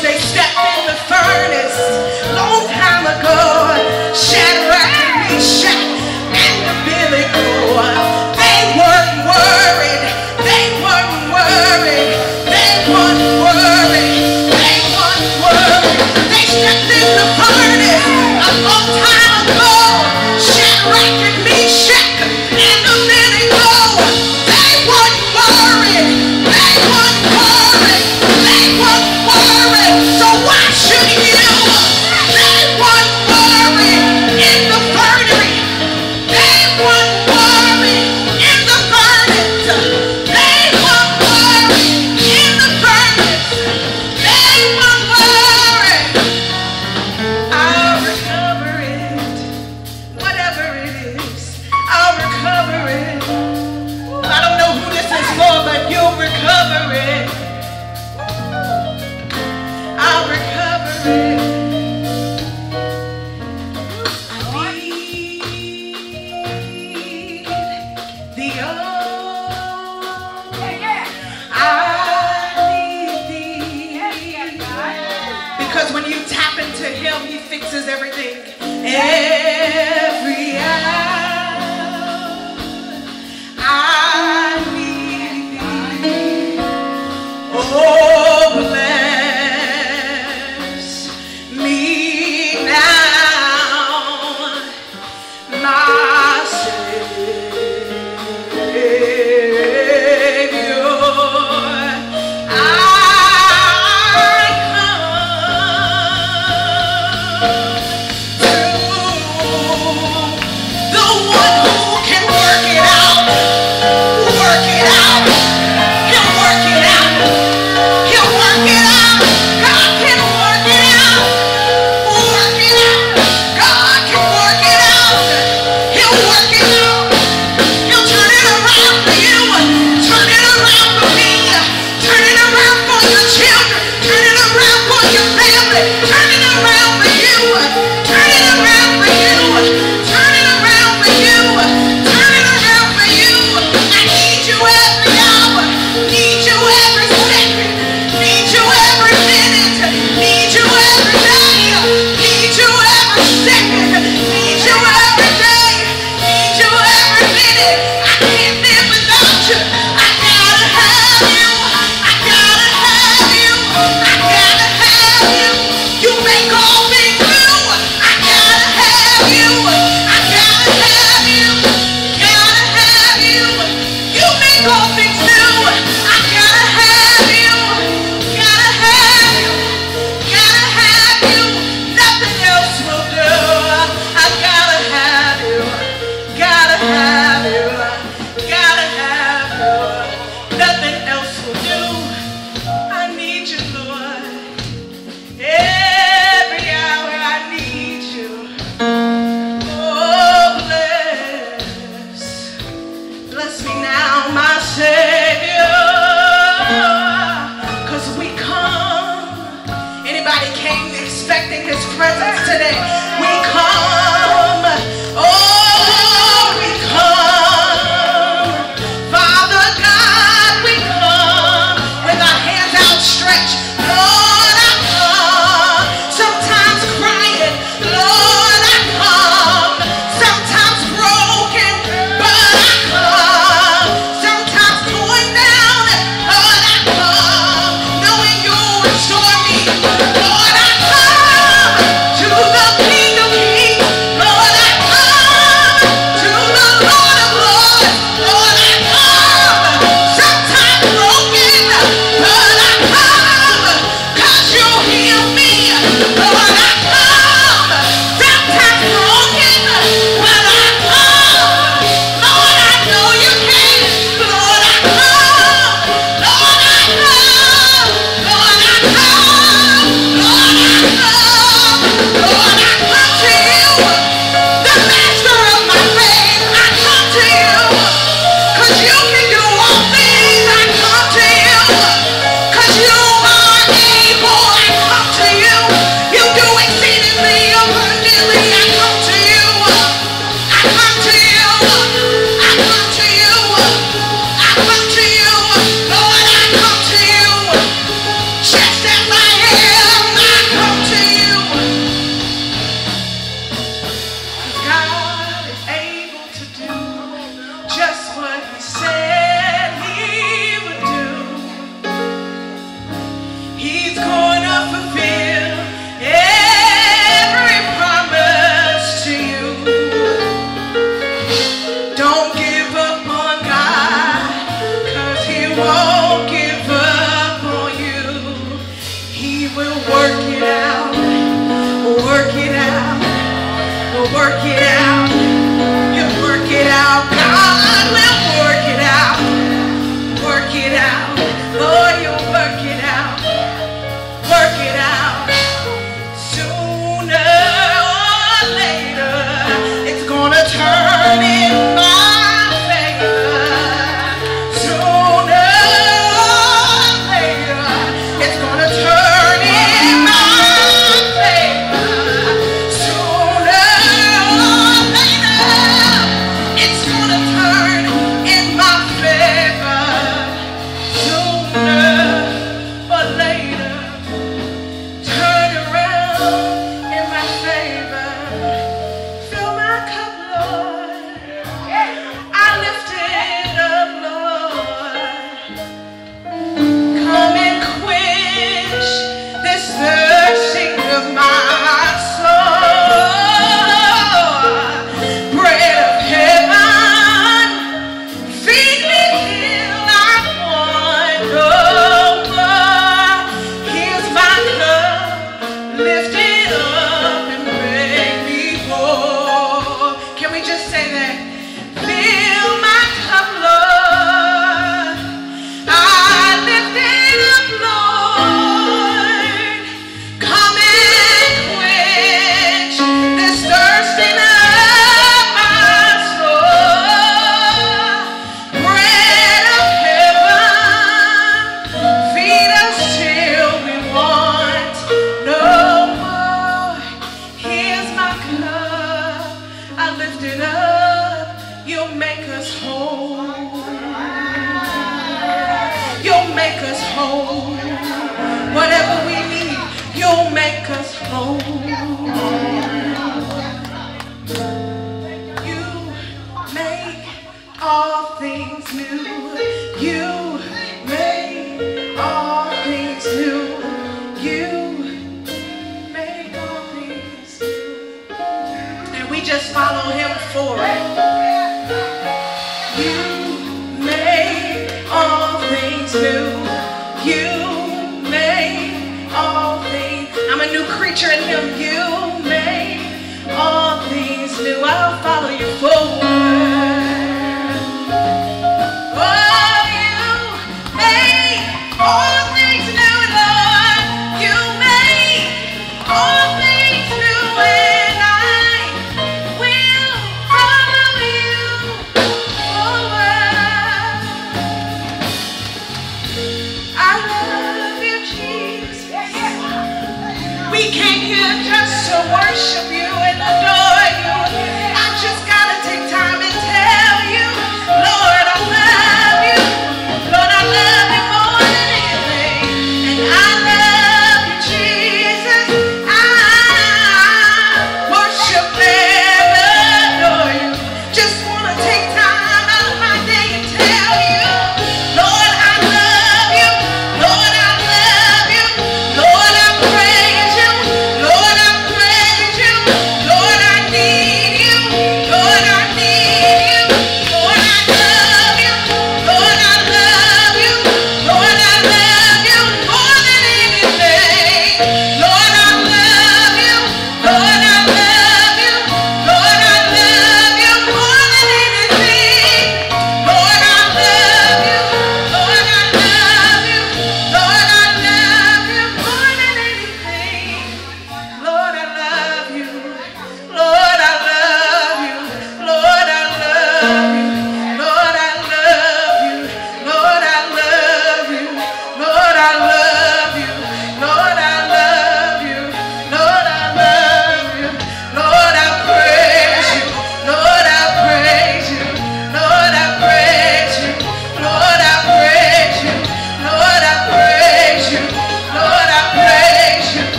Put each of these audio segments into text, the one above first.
they stepped in the furnace long time ago. Shadrach, Meshach, and Abednego.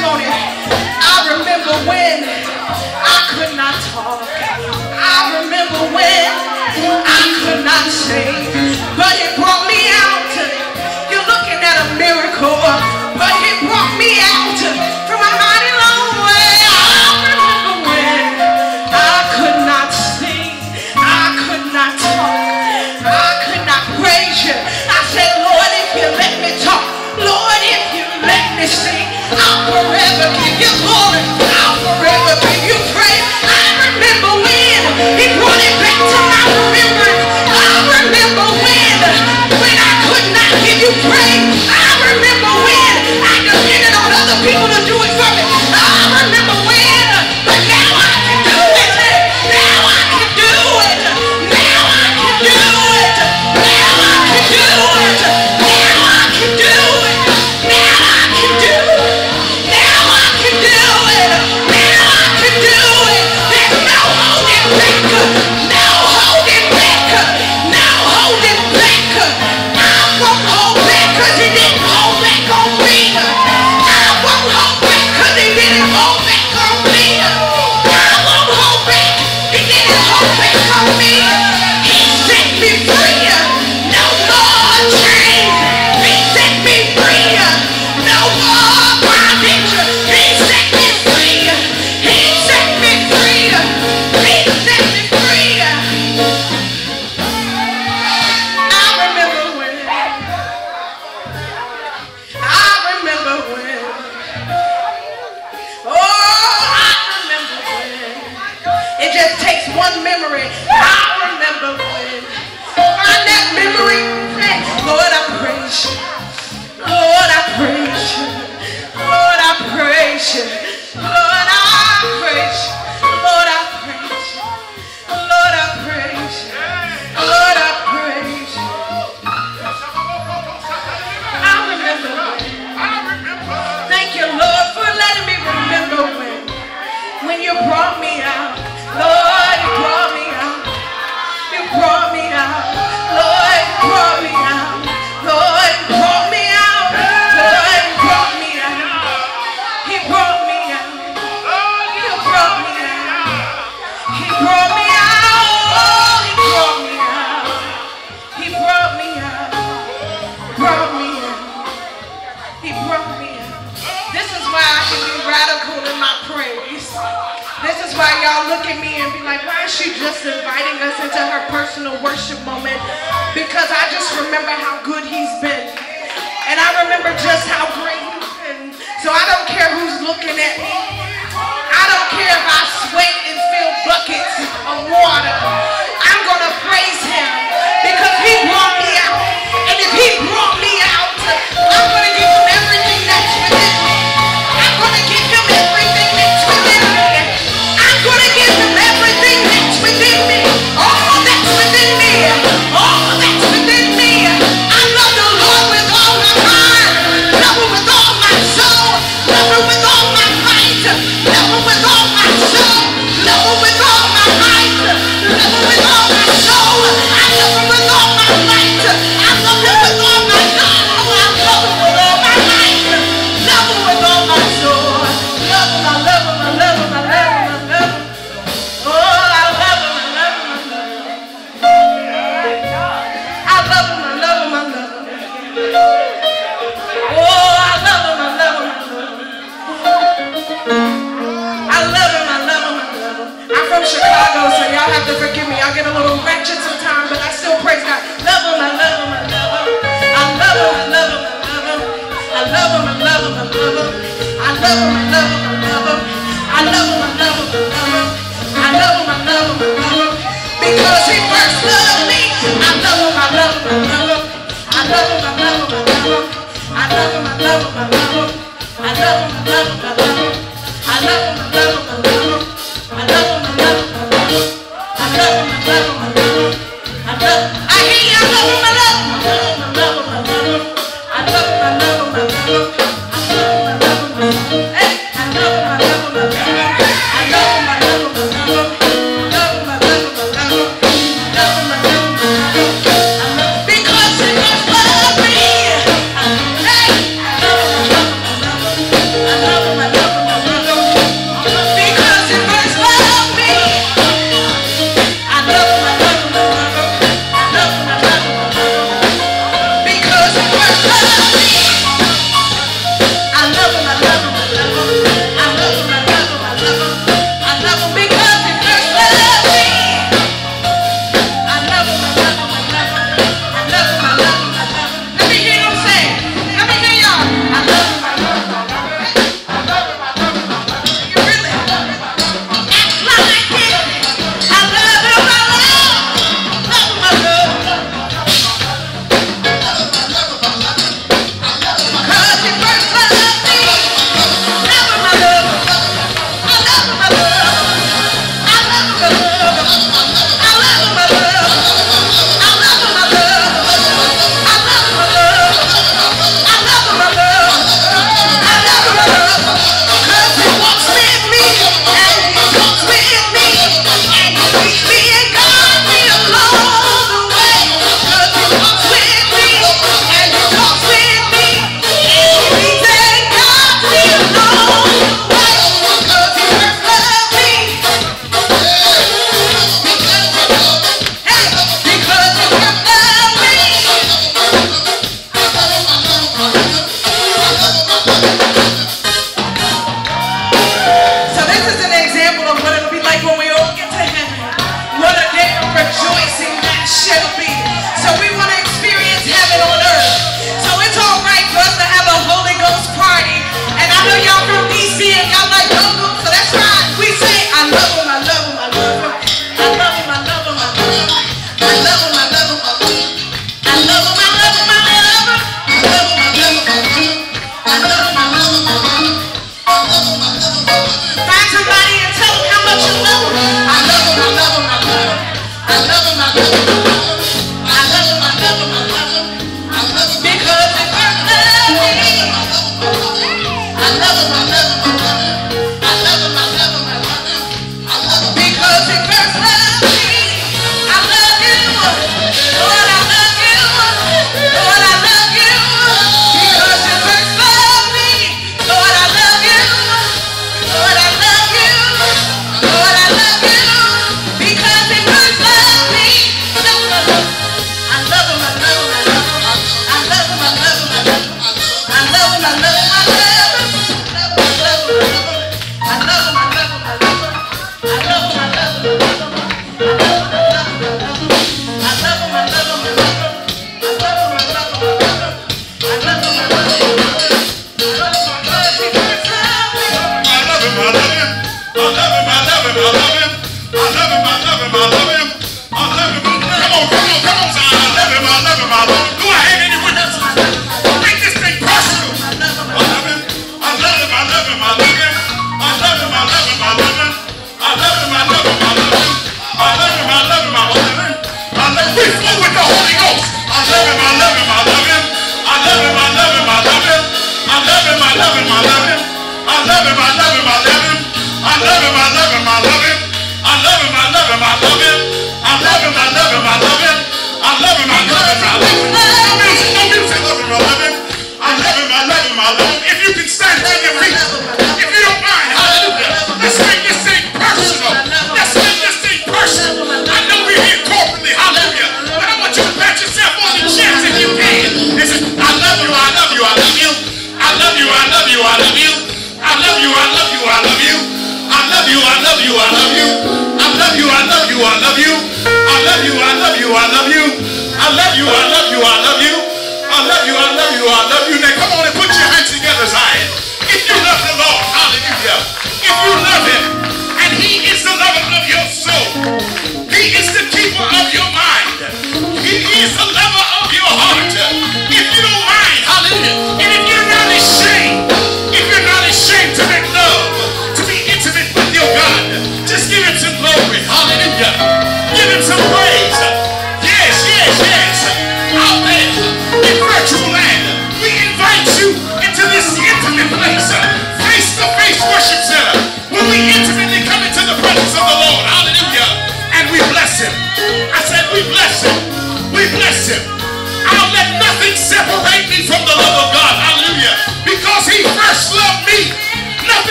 testimony. I remember when I could not talk. I remember when I could not say, but it brought me out.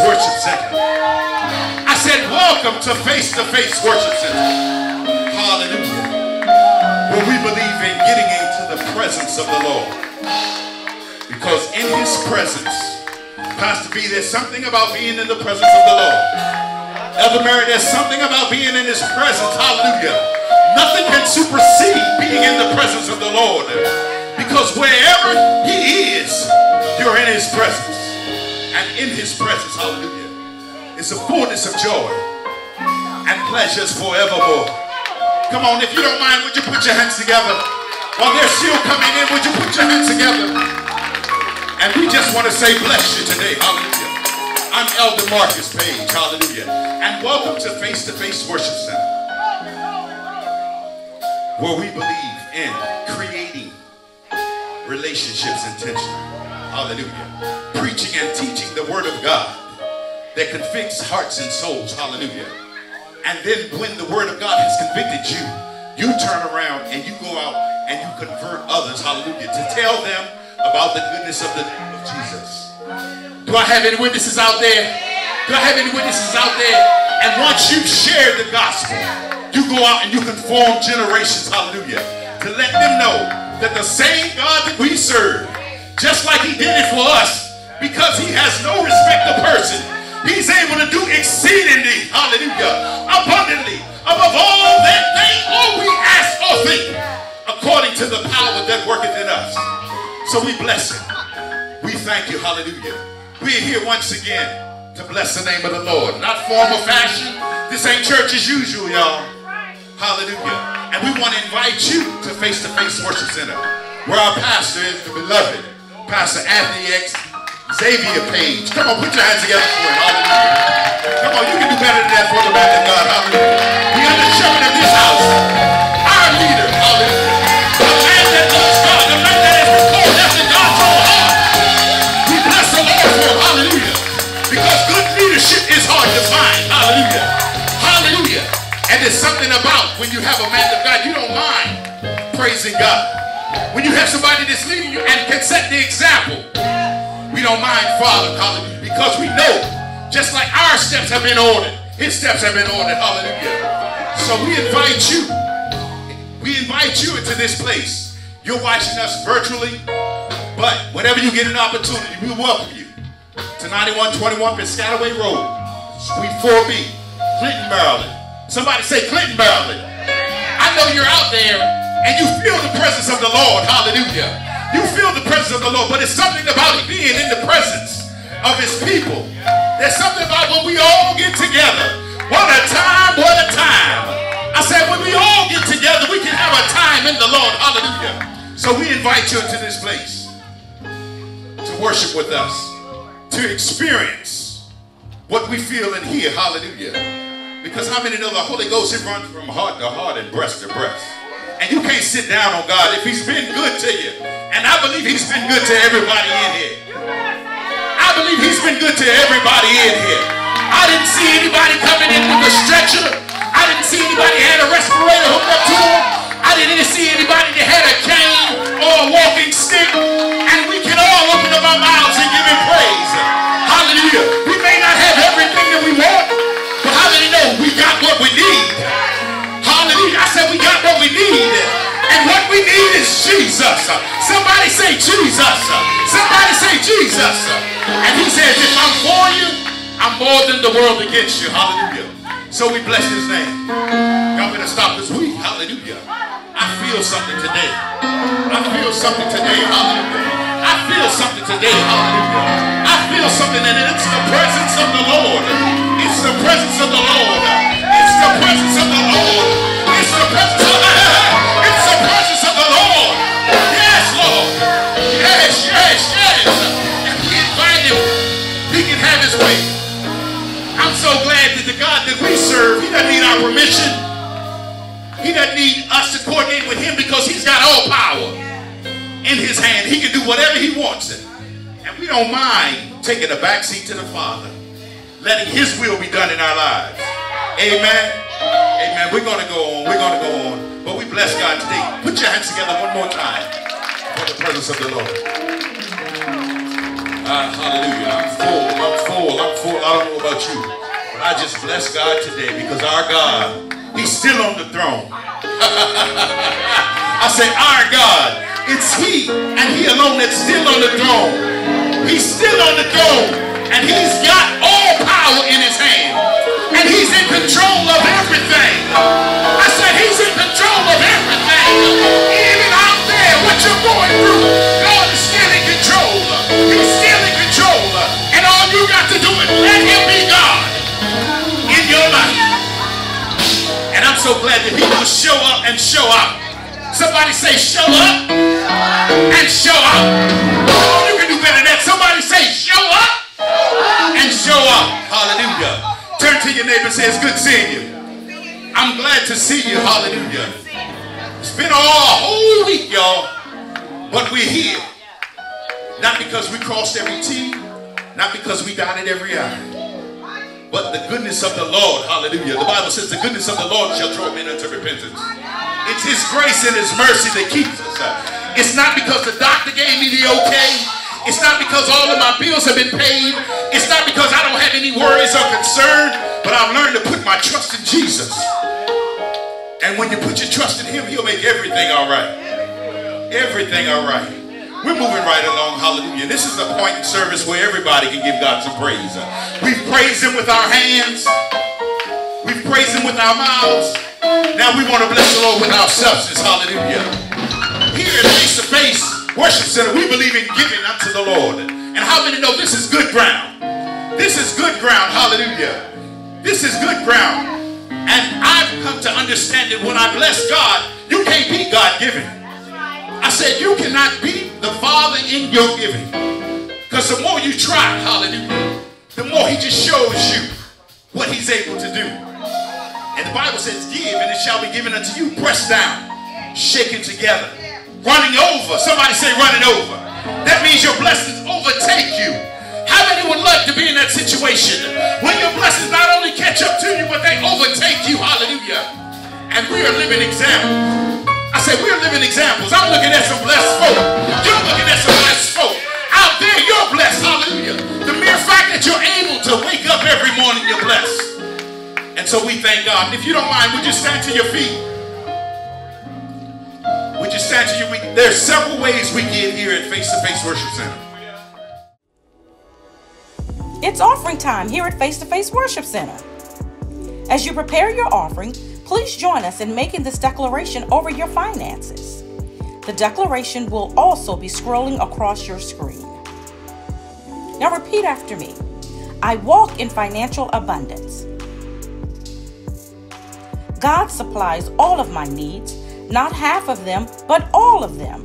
Worship Center. I said, welcome to Face to Face Worship Center. Hallelujah. Where we believe in getting into the presence of the Lord. Because in His presence, Pastor B, there's something about being in the presence of the Lord. Elder Mary, there's something about being in His presence. Hallelujah. Nothing can supersede being in the presence of the Lord. Because wherever He is, you're in His presence. And in His presence, hallelujah, is a fullness of joy and pleasures forevermore. Come on, if you don't mind, would you put your hands together? While they're still coming in, would you put your hands together? And we just want to say bless you today. Hallelujah. I'm Elder Marcus Page. Hallelujah. And welcome to Face to Face Worship Center. Where we believe in creating relationships intentionally. Hallelujah. Preaching and teaching the Word of God that fix hearts and souls. Hallelujah. And then when the Word of God has convicted you, you turn around and you go out and you convert others. Hallelujah. To tell them about the goodness of the name of Jesus. Do I have any witnesses out there? Do I have any witnesses out there? And once you share the gospel, you go out and you conform generations, hallelujah, to let them know that the same God that we serve, just like he did it for us, because he has no respect of person, he's able to do exceedingly, hallelujah, abundantly, above all that they all we ask or think, according to the power that worketh in us. So we bless him. We thank you, hallelujah. We're here once again to bless the name of the Lord. Not form or fashion. This ain't church as usual, y'all. Hallelujah. And we want to invite you to Face to Face Worship Center, where our pastor is the beloved Pastor Anthony X, Xavier Page. Come on, put your hands together for him. Hallelujah. Come on, you can do better than that for the man of God. Hallelujah. We are the shepherd of this house. Our leader. Hallelujah. The man that loves God. The man that is called after God's own heart. We bless the Lord for him. Hallelujah. Because good leadership is hard to find. Hallelujah. Hallelujah. And there's something about when you have a man of God, you don't mind praising God. When you have somebody that's leading you and can set the example. We don't mind Father, hallelujah, because we know just like our steps have been ordered, his steps have been ordered, hallelujah. So we invite you, we invite you into this place. You're watching us virtually, but whenever you get an opportunity, we welcome you to 9121 Piscataway Road, Suite 4B, Clinton, Maryland. Somebody say Clinton, Maryland. I know you're out there and you feel the presence of the Lord. Hallelujah. You feel the presence of the Lord, but it's something about being in the presence of his people. There's something about when we all get together. What a time, what a time. I said, when we all get together, we can have a time in the Lord. Hallelujah. So we invite you into this place to worship with us, to experience what we feel and hear. Hallelujah. Because how many know the Holy Ghost, it runs from heart to heart and breast to breast. And you can't sit down on God if he's been good to you. And I believe he's been good to everybody in here. I believe he's been good to everybody in here. I didn't see anybody coming in with a stretcher. I didn't see anybody had a respirator hooked up to them. I didn't see anybody that had a cane or a walking stick. And we can all open up our mouths and give him praise. Need. And what we need is Jesus. Somebody say Jesus. Somebody say Jesus. And he says, if I'm for you, I'm more than the world against you. Hallelujah. So we bless his name. God better stop this week. Hallelujah. I feel something today. I feel something today. Hallelujah. I feel something today. Hallelujah. I feel something and it's the presence of the Lord. It's the presence of the Lord. It's the presence of the Lord. It's the presence of the It's serve, he doesn't need our permission. He doesn't need us to coordinate with him because he's got all power in his hand. He can do whatever he wants it. And we don't mind taking a backseat to the Father, letting his will be done in our lives. Amen. Amen. We're going to go on. We're going to go on. But we bless God today. Put your hands together one more time for the presence of the Lord. Uh, hallelujah. I'm full. I'm full. I'm full. I don't know about you. I just bless God today because our God, He's still on the throne. I say, our God, it's He and He alone that's still on the throne. He's still on the throne and He's got all power in His hand. And He's in control of everything. I glad that He will show up and show out. Somebody say, show up and show out. Oh, you can do better than that. Somebody say, show up and show up. Hallelujah. Turn to your neighbor and say, it's good seeing you. I'm glad to see you. Hallelujah. It's been all a whole week, y'all. But we're here. Not because we crossed every T, not because we dotted every I but the goodness of the Lord. Hallelujah. The Bible says the goodness of the Lord shall draw men unto repentance. It's his grace and his mercy that keeps us. It's not because the doctor gave me the okay. It's not because all of my bills have been paid. It's not because I don't have any worries or concern. But I've learned to put my trust in Jesus. And when you put your trust in him, he'll make everything all right. Everything all right. We're moving right along, hallelujah. This is the point in service where everybody can give God some praise. We've praised him with our hands. We've praised him with our mouths. Now we want to bless the Lord with our substance, hallelujah. Here at Face to Face Worship Center, we believe in giving unto the Lord. And how many know this is good ground? This is good ground, hallelujah. This is good ground. And I've come to understand that when I bless God, you can't be God-given. I said, you cannot beat the Father in your giving. Because the more you try, hallelujah, the more he just shows you what he's able to do. And the Bible says, give and it shall be given unto you, pressed down, shaken together, running over. Somebody say running over. That means your blessings overtake you. How many would love to be in that situation? When your blessings not only catch up to you, but they overtake you. Hallelujah. And we are living examples. I say, we're living examples. I'm looking at some blessed folk. You're looking at some blessed folk. Out there, you're blessed. Hallelujah. The mere fact that you're able to wake up every morning, you're blessed. And so we thank God. And if you don't mind, would you stand to your feet? Would you stand to your feet? There are several ways we give here at Face to Face Worship Center. It's offering time here at Face to Face Worship Center. As you prepare your offering, please join us in making this declaration over your finances. The declaration will also be scrolling across your screen. Now repeat after me I walk in financial abundance. God supplies all of my needs, not half of them, but all of them.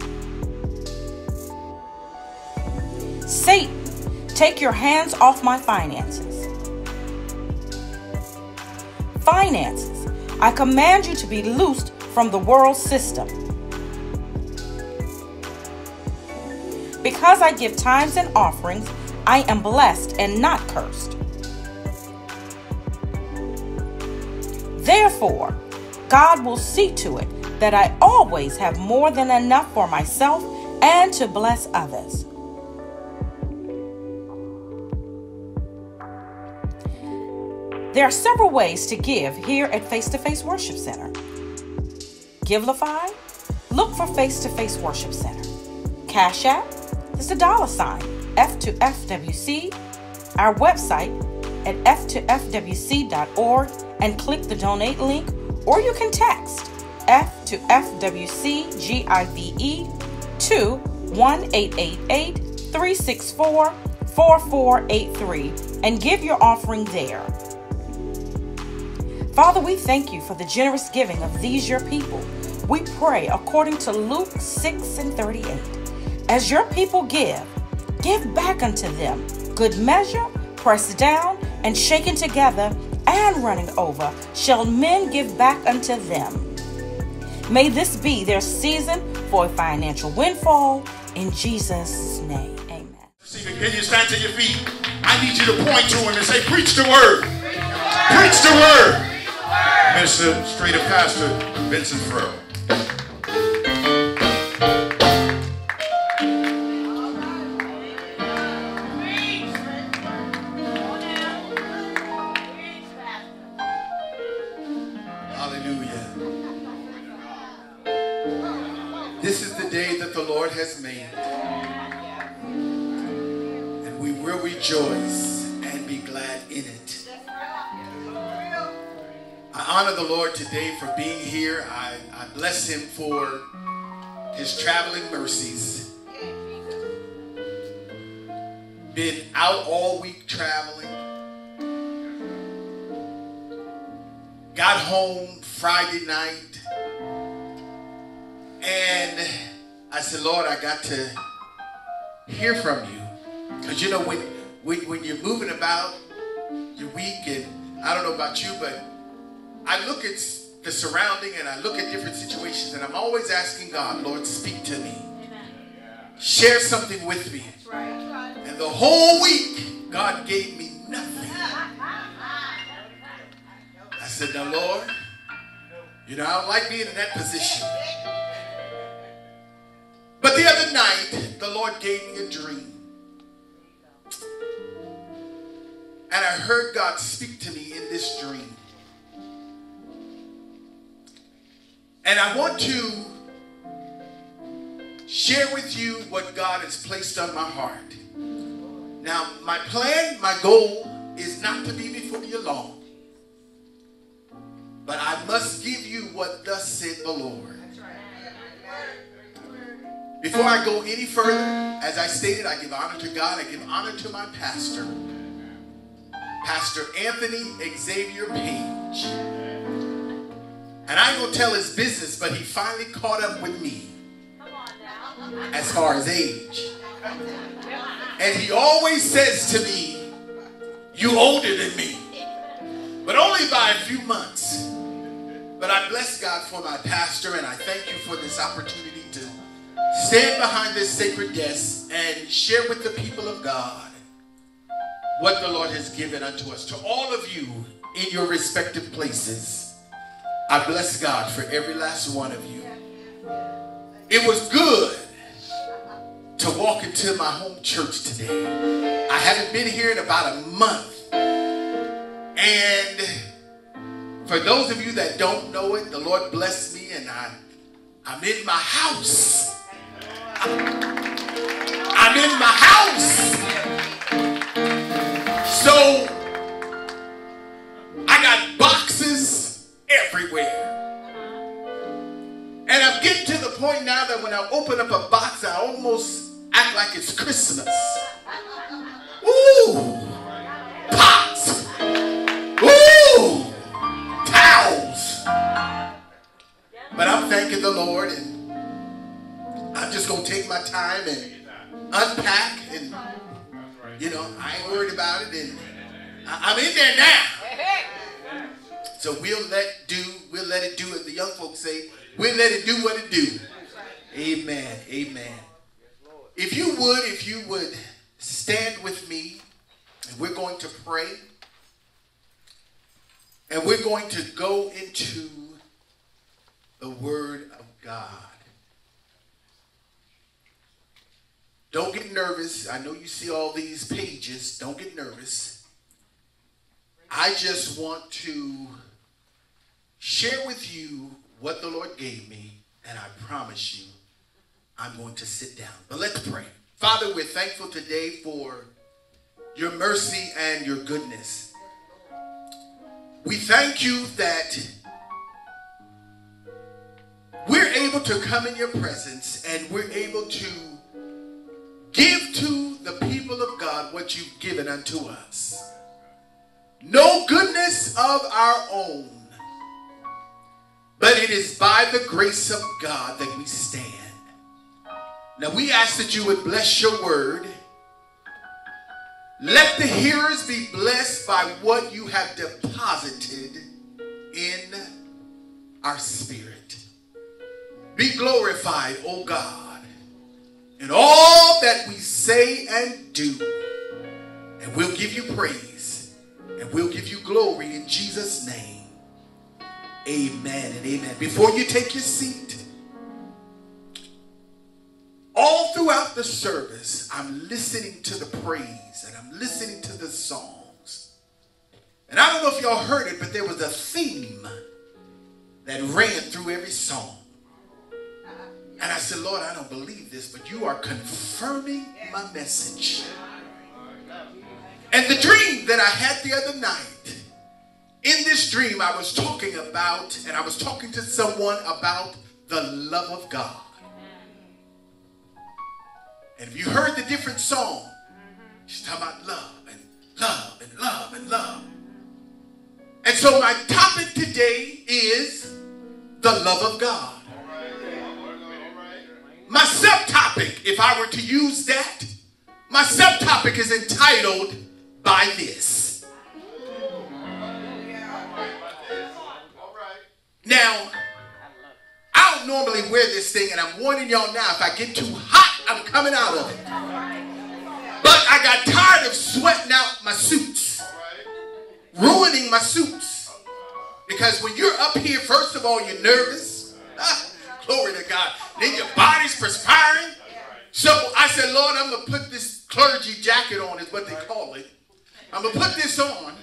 Satan, take your hands off my finances. Finances, I command you to be loosed from the world system. Because I give tithes and offerings, I am blessed and not cursed. Therefore, God will see to it that I always have more than enough for myself and to bless others. There are several ways to give here at Face to Face Worship Center. Givelify, look for Face to Face Worship Center. Cash App is the dollar sign F2FWC. Our website at f2fwc.org and click the donate link, or you can text F to FWC GIVE to 1 888 364 4483 and give your offering there. Father, we thank you for the generous giving of these your people. We pray according to Luke 6 and 38. As your people give, give back unto them good measure, pressed down and shaken together and running over, shall men give back unto them. May this be their season for a financial windfall in Jesus' name. Amen. Can you stand to your feet? I need you to point to him and say, Preach the word. Preach the word. Minister, Street of Pastor Vincent Farrell. Honor the Lord today for being here. I, I bless him for his traveling mercies. Been out all week traveling. Got home Friday night. And I said, Lord, I got to hear from you. Because you know, when, when, when you're moving about your week, and I don't know about you, but I look at the surrounding and I look at different situations, and I'm always asking God, Lord, speak to me. Share something with me. And the whole week, God gave me nothing. I said, Now, Lord, you know, I don't like being in that position. But the other night, the Lord gave me a dream. And I heard God speak to me in this dream. And I want to share with you what God has placed on my heart. Now, my plan, my goal is not to be before you long. But I must give you what thus said the Lord. Before I go any further, as I stated, I give honor to God. I give honor to my pastor, Pastor Anthony Xavier Page. And I ain't gonna tell his business, but he finally caught up with me as far as age. And he always says to me, You older than me, but only by a few months. But I bless God for my pastor, and I thank you for this opportunity to stand behind this sacred desk and share with the people of God what the Lord has given unto us. To all of you in your respective places, I bless God for every last one of you. It was good to walk into my home church today. I haven't been here in about a month. And for those of you that don't know it, the Lord blessed me and I, I'm in my house. I'm in my house. Everywhere. And I'm getting to the point now that when I open up a box, I almost act like it's Christmas. Ooh, pots. Ooh, towels. But I'm thanking the Lord and I'm just going to take my time and unpack and, you know, I ain't worried about it. And I'm in there now. So we'll let do, we'll let it do as the young folks say, we'll let it do what it do. Amen. Amen. If you would, if you would stand with me, and we're going to pray. And we're going to go into the Word of God. Don't get nervous. I know you see all these pages. Don't get nervous. I just want to share with you what the Lord gave me, and I promise you, I'm going to sit down. But let's pray. Father, we're thankful today for your mercy and your goodness. We thank you that we're able to come in your presence and we're able to give to the people of God what you've given unto us. No goodness of our own, but it is by the grace of God that we stand. Now we ask that you would bless your word. Let the hearers be blessed by what you have deposited in our spirit. Be glorified, O God, in all that we say and do. And we'll give you praise and we'll give you glory in Jesus' name. Amen and amen. Before you take your seat, all throughout the service, I'm listening to the praise and I'm listening to the songs. And I don't know if y'all heard it, but there was a theme that ran through every song. And I said, Lord, I don't believe this, but you are confirming my message. And the dream that I had the other night, in this dream, I was talking about, and I was talking to someone about the love of God. And if you heard the different song, she's talking about love and love and love and love. And so my topic today is the love of God. My subtopic, if I were to use that, my subtopic is entitled By This. Now, I don't normally wear this thing, and I'm warning y'all now, if I get too hot, I'm coming out of it. But I got tired of sweating out my suits, ruining my suits. Because when you're up here, first of all, you're nervous. Ah, glory to God. Then your body's perspiring. So I said, Lord, I'm going to put this clergy jacket on, is what they call it. I'm going to put this on.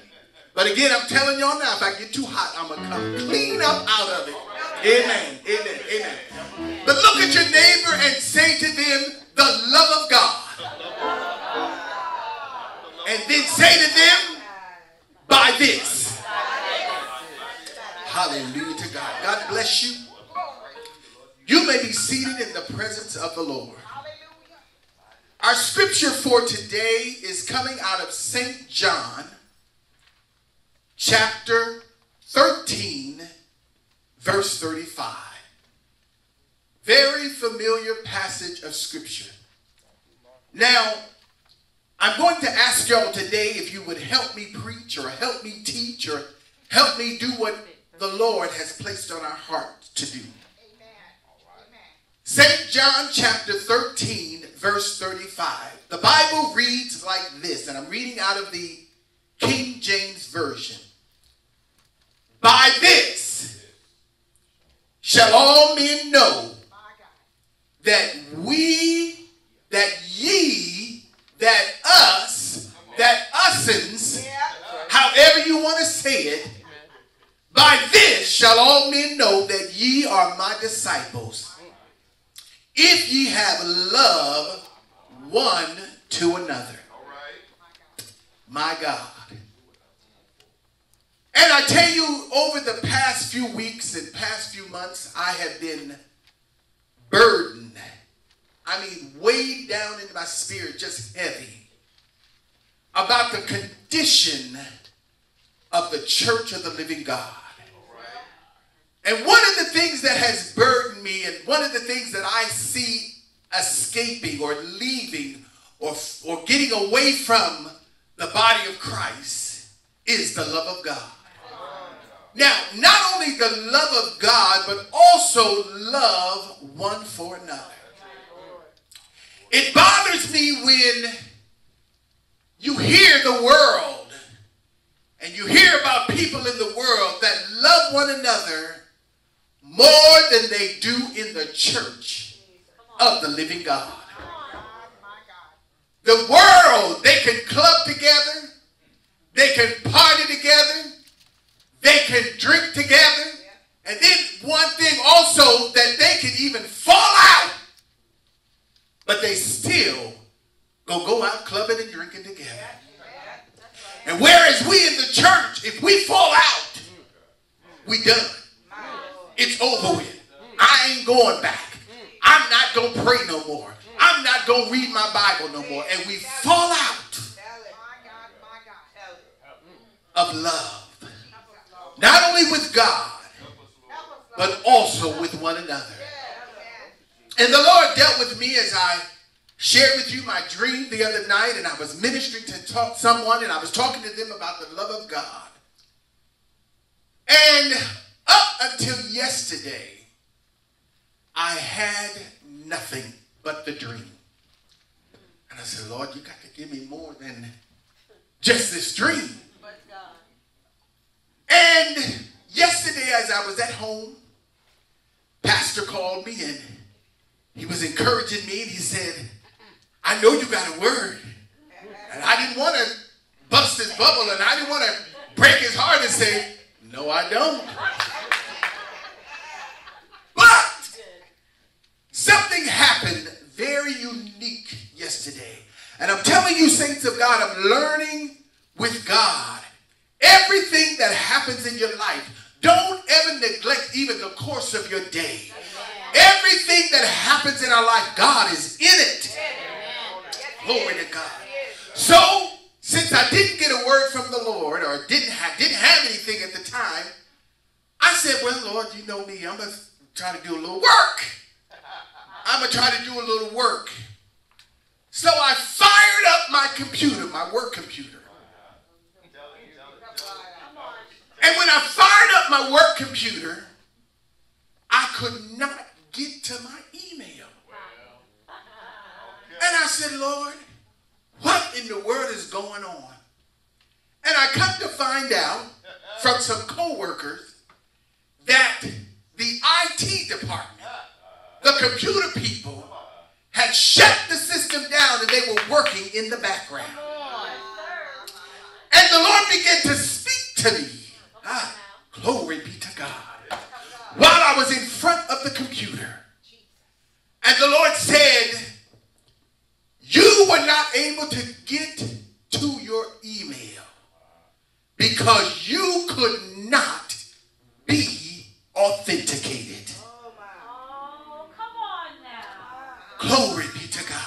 But again, I'm telling y'all now, if I get too hot, I'm going to come clean up out of it. Amen. Amen. Amen. But look at your neighbor and say to them, the love of God. And then say to them, by this. Hallelujah to God. God bless you. You may be seated in the presence of the Lord. Our scripture for today is coming out of St. John, chapter 13, verse 35. Very familiar passage of scripture. Now, I'm going to ask y'all today if you would help me preach or help me teach or help me do what the Lord has placed on our heart to do. Amen. St. John chapter 13, verse 35. The Bible reads like this, and I'm reading out of the King James Version. By this shall all men know that we, that ye, that us, that usins, however you want to say it, by this shall all men know that ye are my disciples, if ye have love one to another. My God. And I tell you, over the past few weeks and past few months, I have been burdened. I mean, weighed down into my spirit, just heavy, about the condition of the church of the living God. And one of the things that has burdened me, and one of the things that I see escaping or leaving or, or getting away from the body of Christ, is the love of God. Now, not only the love of God, but also love one for another. It bothers me when you hear the world and you hear about people in the world that love one another more than they do in the church of the living God. The world, they can club together, they can party together, they can drink together. And then one thing also that they can even fall out, but they still go go out clubbing and drinking together. And whereas we in the church, if we fall out, we done. It's over with. I ain't going back. I'm not going to pray no more. I'm not going to read my Bible no more. And we fall out of love. Not only with God, but also with one another. And the Lord dealt with me as I shared with you my dream the other night, and I was ministering to talk, someone, and I was talking to them about the love of God. And up until yesterday, I had nothing but the dream. And I said, Lord, you got to give me more than just this dream. And yesterday, as I was at home, Pastor called me and he was encouraging me and he said, I know you got a word. And I didn't want to bust his bubble and I didn't want to break his heart and say, No, I don't. But something happened very unique yesterday. And I'm telling you, saints of God, I'm learning with God Everything that happens in your life, don't ever neglect even the course of your day. Everything that happens in our life, God is in it. Glory to God. So, since I didn't get a word from the Lord or didn't have, didn't have anything at the time, I said, well, Lord, you know me. I'm going to try to do a little work. I'm going to try to do a little work. So I fired up my computer, my work computer. And when I fired up my work computer, I could not get to my email. And I said, Lord, what in the world is going on? And I come to find out from some coworkers that the IT department, the computer people, had shut the system down and they were working in the background. And the Lord began to speak to me Ah, glory be to God. While I was in front of the computer, and the Lord said, You were not able to get to your email because you could not be authenticated. Oh, come on now. Glory be to God.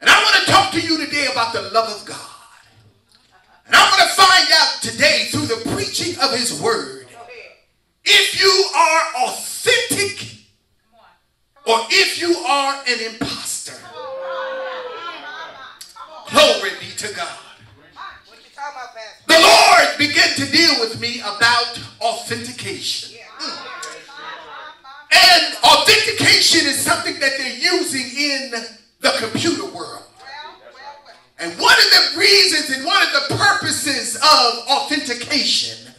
And I want to talk to you today about the love of God. And I'm going to find out today through the preaching of his word if you are authentic or if you are an imposter. Glory be to God. The Lord began to deal with me about authentication. Mm. And authentication is something that they're using in the computer world. And one of the reasons and one of the purposes of authentication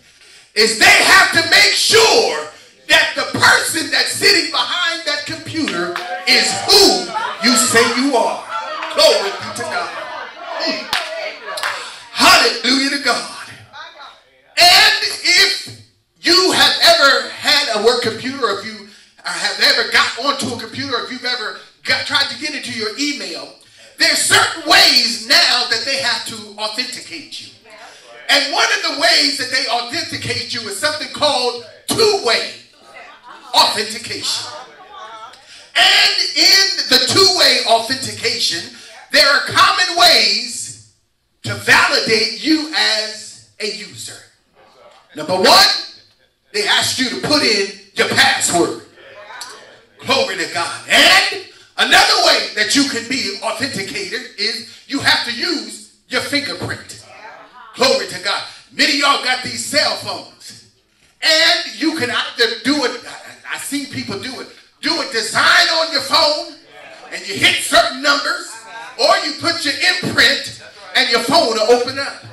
is they have to make sure that the person that's sitting behind that computer is who you say you are. Glory be to God. Mm. Hallelujah to God. And if you have ever had a work computer, if you have ever got onto a computer, if you've ever got, tried to get into your email, there's certain ways now that they have to authenticate you. And one of the ways that they authenticate you is something called two-way authentication. And in the two-way authentication, there are common ways to validate you as a user. Number one, they ask you to put in your password. Glory to God. And another way that you can be authenticated is you have to use your fingerprint. Glory to God. Many of y'all got these cell phones. And you can either do it, I, I see people do it, do a design on your phone and you hit certain numbers, or you put your imprint and your phone will open up.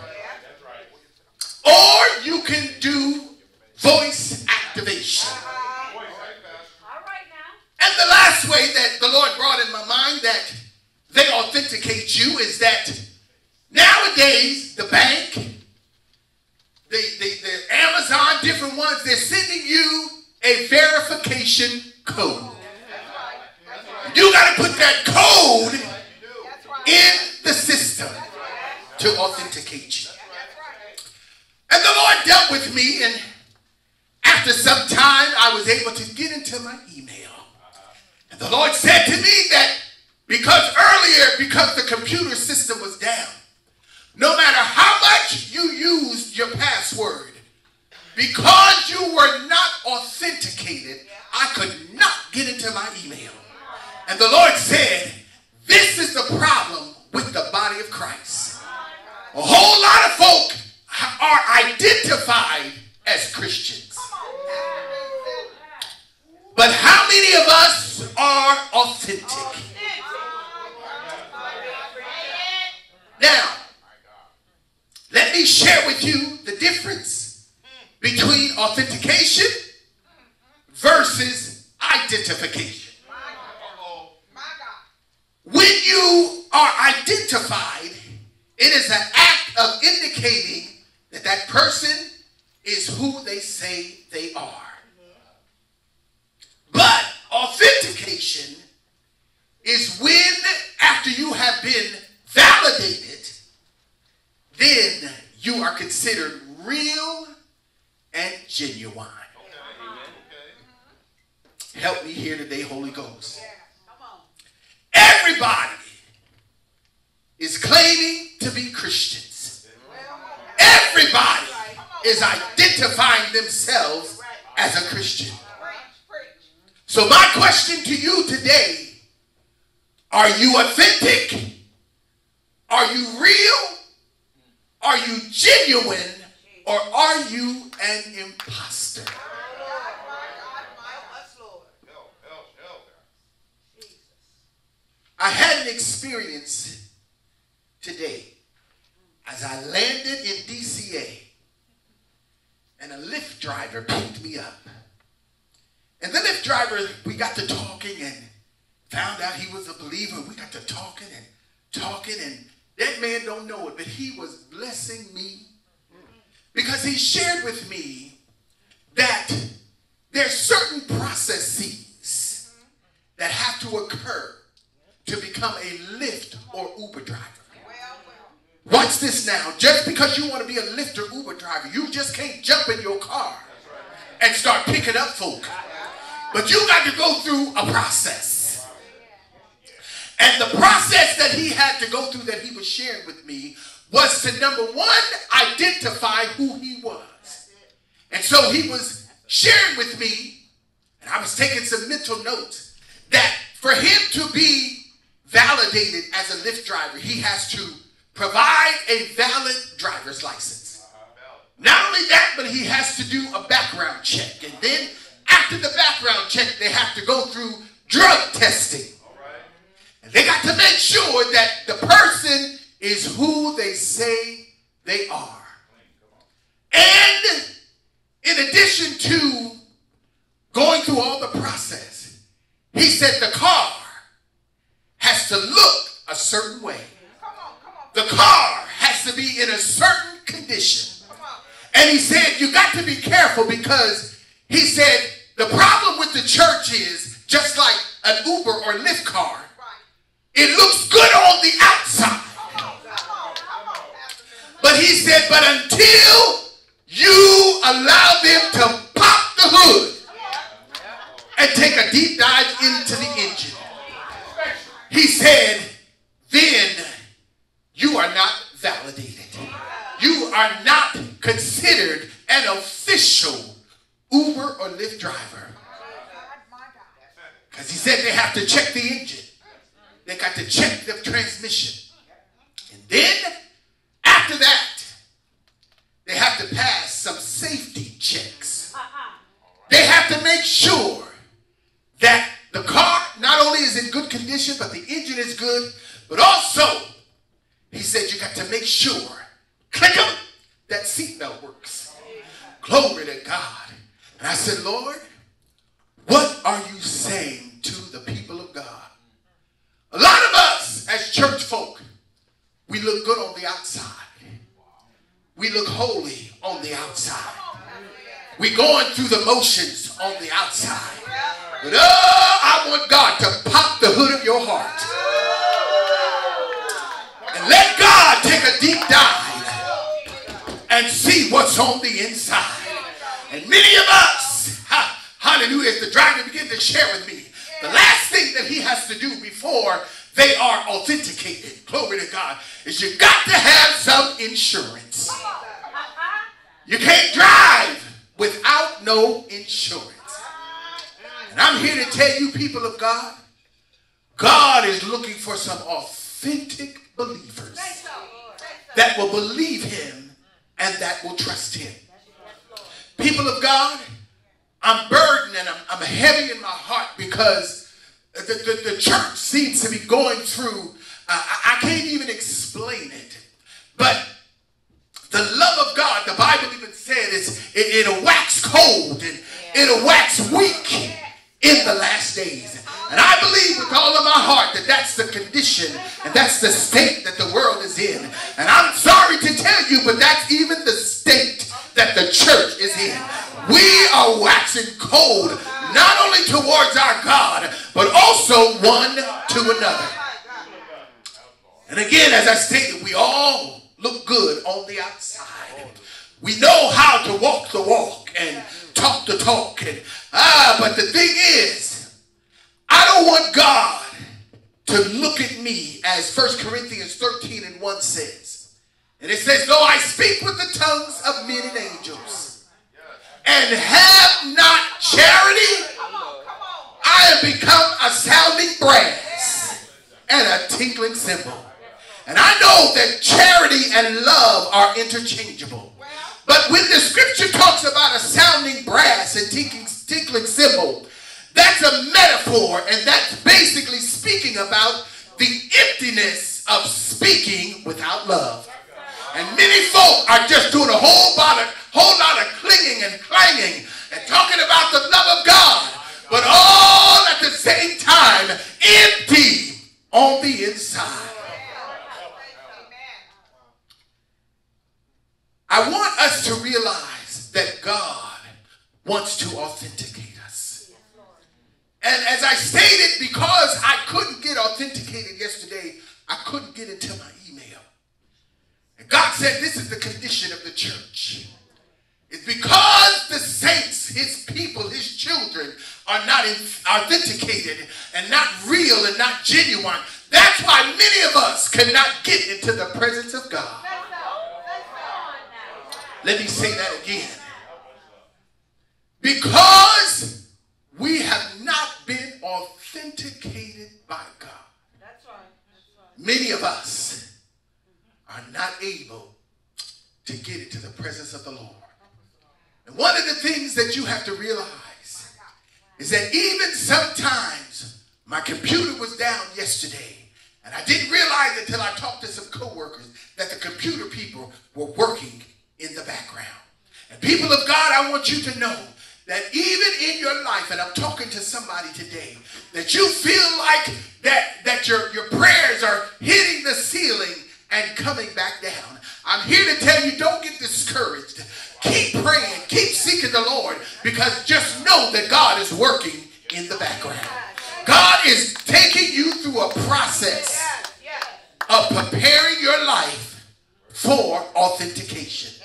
Or you can do voice activation. And the last way that the Lord brought in my mind that they authenticate you is that nowadays the bank, the, the, the Amazon, different ones, they're sending you a verification code. You got to put that code in the system to authenticate you. And the Lord dealt with me, and after some time, I was able to get into my email. The Lord said to me that because earlier, because the computer system was down, no matter how much you used your password, because you were not authenticated, I could not get into my email. And the Lord said, This is the problem with the body of Christ. A whole lot of folk are identified as Christians. But how many of us are authentic? Now, let me share with you the difference between authentication versus identification. When you are identified, it is an act of indicating that that person is who they say they are. But authentication is when, after you have been validated, then you are considered real and genuine. Help me here today, Holy Ghost. Everybody is claiming to be Christians. Everybody is identifying themselves as a Christian. So, my question to you today are you authentic? Are you real? Are you genuine? Or are you an imposter? I had an experience today as I landed in DCA and a Lyft driver picked me up. And the Lyft driver, we got to talking and found out he was a believer. We got to talking and talking and that man don't know it, but he was blessing me because he shared with me that there's certain processes that have to occur to become a Lyft or Uber driver. Watch this now. Just because you want to be a Lyft or Uber driver, you just can't jump in your car and start picking up folk. But you got to go through a process. And the process that he had to go through that he was sharing with me was to number one, identify who he was. And so he was sharing with me, and I was taking some mental notes, that for him to be validated as a Lyft driver, he has to provide a valid driver's license. Not only that, but he has to do a background check. And then after the background check, they have to go through drug testing. And they got to make sure that the person is who they say they are. And in addition to going through all the process, he said the car has to look a certain way. The car has to be in a certain condition. And he said, you got to be careful because he said, the problem with the church is just like an Uber or Lyft car. It looks good on the outside. But he said, but until you allow them to pop the hood and take a deep dive into the engine, he said, then you are not validated. You are not considered an official Uber or Lyft driver. Because he said they have to check the engine. They got to check the transmission. And then, after that, they have to pass some safety checks. They have to make sure that the car not only is in good condition, but the engine is good, but also, he said you got to make sure, click them, that seatbelt works. Glory to God. And I said, Lord, what are you saying to the people of God? A lot of us as church folk, we look good on the outside. We look holy on the outside. We going through the motions on the outside. But oh, I want God to pop the hood of your heart. And let God take a deep dive and see what's on the inside. And many of us, ha, hallelujah, as the driver begin to share with me, the last thing that he has to do before they are authenticated, glory to God, is you got to have some insurance. You can't drive without no insurance. And I'm here to tell you, people of God, God is looking for some authentic believers that will believe him and that will trust him. People of God, I'm burdened and I'm, I'm heavy in my heart because the, the, the church seems to be going through, uh, I, I can't even explain it, but the love of God, the Bible even said, is it, it'll wax cold and it'll wax weak in the last days. And I believe with all of my heart that that's the condition and that's the state that the world is in. And I'm sorry to tell you, but that's even the state that the church is in. We are waxing cold, not only towards our God, but also one to another. And again, as I stated, we all look good on the outside. We know how to walk the walk and talk the talk. And ah, but the thing is, I don't want God to look at me as 1 Corinthians 13 and 1 says. And it says, though I speak with the tongues of men and angels and have not charity, I have become a sounding brass and a tinkling cymbal. And I know that charity and love are interchangeable. But when the scripture talks about a sounding brass and tinkling, tinkling cymbal, that's a metaphor, and that's basically speaking about the emptiness of speaking without love. And many folk are just doing a whole lot of, whole lot of clinging and clanging and talking about the love of God, but all at the same time empty on the inside. I want us to realize that God wants to authenticate us. And as I stated, because I couldn't get authenticated yesterday, I couldn't get into my God said, This is the condition of the church. It's because the saints, his people, his children, are not authenticated and not real and not genuine. That's why many of us cannot get into the presence of God. Let me say that again. Because we have not been authenticated by God. That's right. That's right. Many of us are not able to get into the presence of the Lord. And one of the things that you have to realize is that even sometimes my computer was down yesterday and I didn't realize until I talked to some coworkers that the computer people were working in the background. And people of God, I want you to know that even in your life, and I'm talking to somebody today, that you feel like that, that your, your prayer and coming back down. I'm here to tell you don't get discouraged. Keep praying, keep seeking the Lord because just know that God is working in the background. God is taking you through a process of preparing your life for authentication.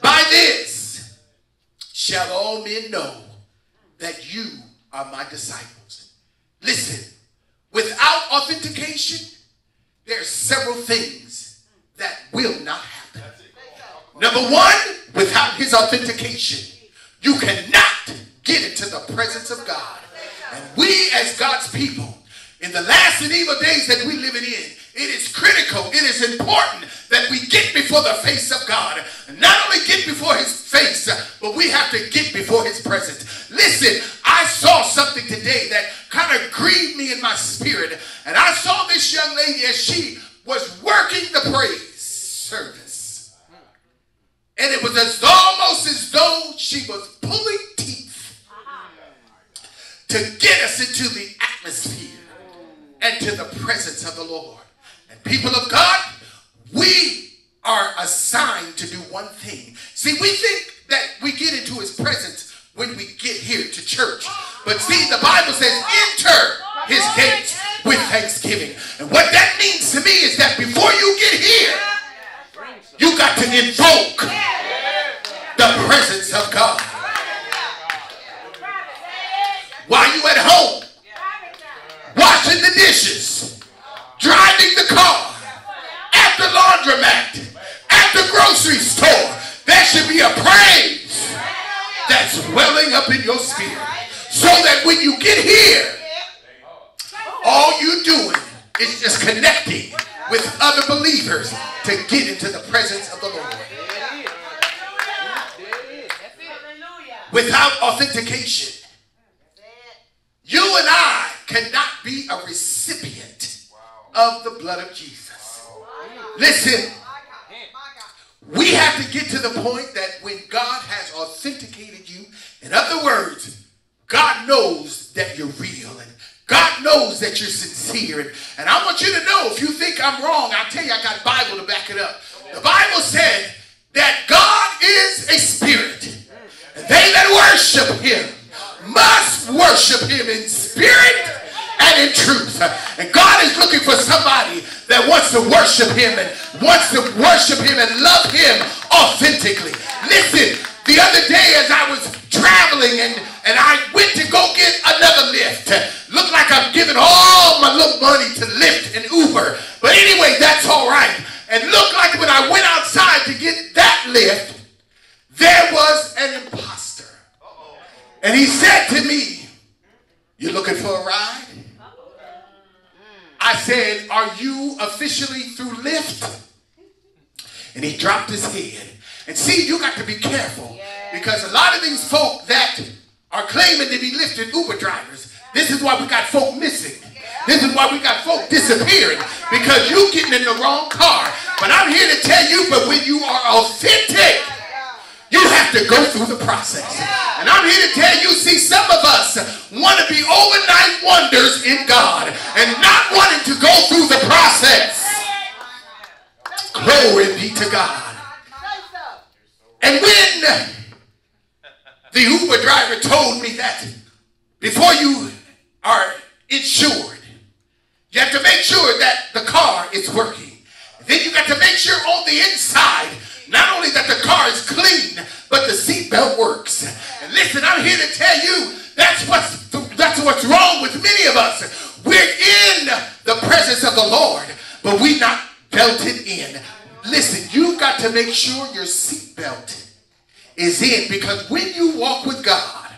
By this shall all men know that you are my disciples. Listen, without authentication, there are several things that will not happen. Number one, without his authentication, you cannot get into the presence of God. And we, as God's people, in the last and evil days that we're living in, it is critical, it is important that we get before the face of God. Not only get before his face, but we have to get before his presence. Listen, I saw something today that kind of grieved me in my spirit. And I saw this young lady as she was working the praise service. And it was as almost as though she was pulling teeth to get us into the atmosphere and to the presence of the Lord. And people of God, we are assigned to do one thing. See, we think that we get into his presence when we get here to church. But see, the Bible says, enter his gates with thanksgiving. And what that means to me is that before you get here, you got to invoke the presence of God. While you at home, washing the dishes, driving the car, at the laundromat, at the grocery store, there should be a praise that's welling up in your spirit. So that when you get here, all you're doing is just connecting with other believers to get into the presence of the Lord. Without authentication, you and I cannot be a recipient of the blood of Jesus. Listen, we have to get to the point that when God has authenticated you, in other words, God knows that you're real and God knows that you're sincere. And, and I want you to know if you think I'm wrong, I'll tell you I got Bible to back it up. The Bible said that God is a spirit. And they that worship him must worship him in spirit and in truth. And God is looking for somebody that wants to worship him and wants to worship him and love him authentically. Listen, the other day as I was traveling and, and I went to go get another lift. Looked like I'm giving all my little money to Lyft and Uber. But anyway, that's all right. And looked like when I went outside to get that lift, there was an imposter. And he said to me, you looking for a ride? Said, are you officially through Lyft? And he dropped his head. And see, you got to be careful because a lot of these folk that are claiming to be Lyft and Uber drivers, this is why we got folk missing. This is why we got folk disappearing because you getting in the wrong car. But I'm here to tell you, but when you are authentic, you have to go through the process. And I'm here to tell you, see, some of us want to be overnight wonders in God and not wanting to go through the process. Glory be to God. And when the Uber driver told me that before you are insured, you have to make sure that the car is working. Then you got to make sure on the inside, not only that the car is clean, but the seatbelt works. And listen, I'm here to tell you that's what's that's what's wrong with many of us. We're in the presence of the Lord, but we not belted in. Listen, you've got to make sure your seatbelt is in because when you walk with God,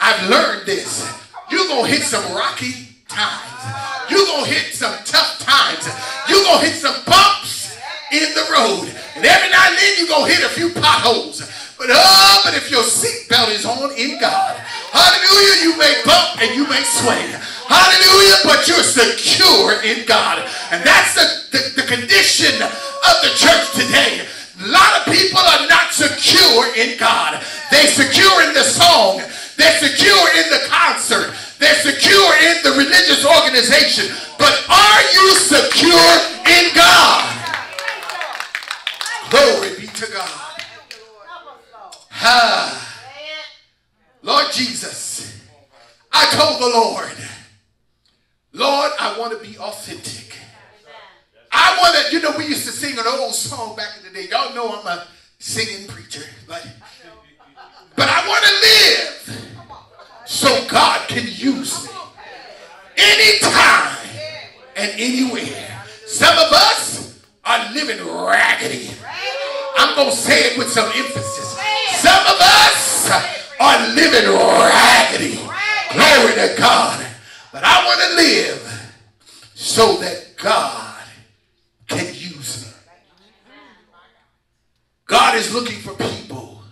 I've learned this. You're to hit some rocky times. You're to hit some tough times. You're to hit some bumps in the road. And every now and then you're going to hit a few potholes. But oh, but if your seatbelt is on in God, hallelujah, you may bump and you may sway. Hallelujah, but you're secure in God. And that's the, the, the condition of the church today. A lot of people are not secure in God. They're secure in the song. They're secure in the concert. They're secure in the religious organization. But are you secure in God? Glory be to God. Ah. Lord Jesus, I told the Lord, Lord, I want to be authentic. I want to, you know, we used to sing an old song back in the day. Y'all know I'm a singing preacher, but, but I want to live so God can use me anytime and anywhere. Some of us are living raggedy. I'm going to say it with some emphasis. Some of us are living raggedy. Glory to God. But I want to live so that God can use me. God is looking for people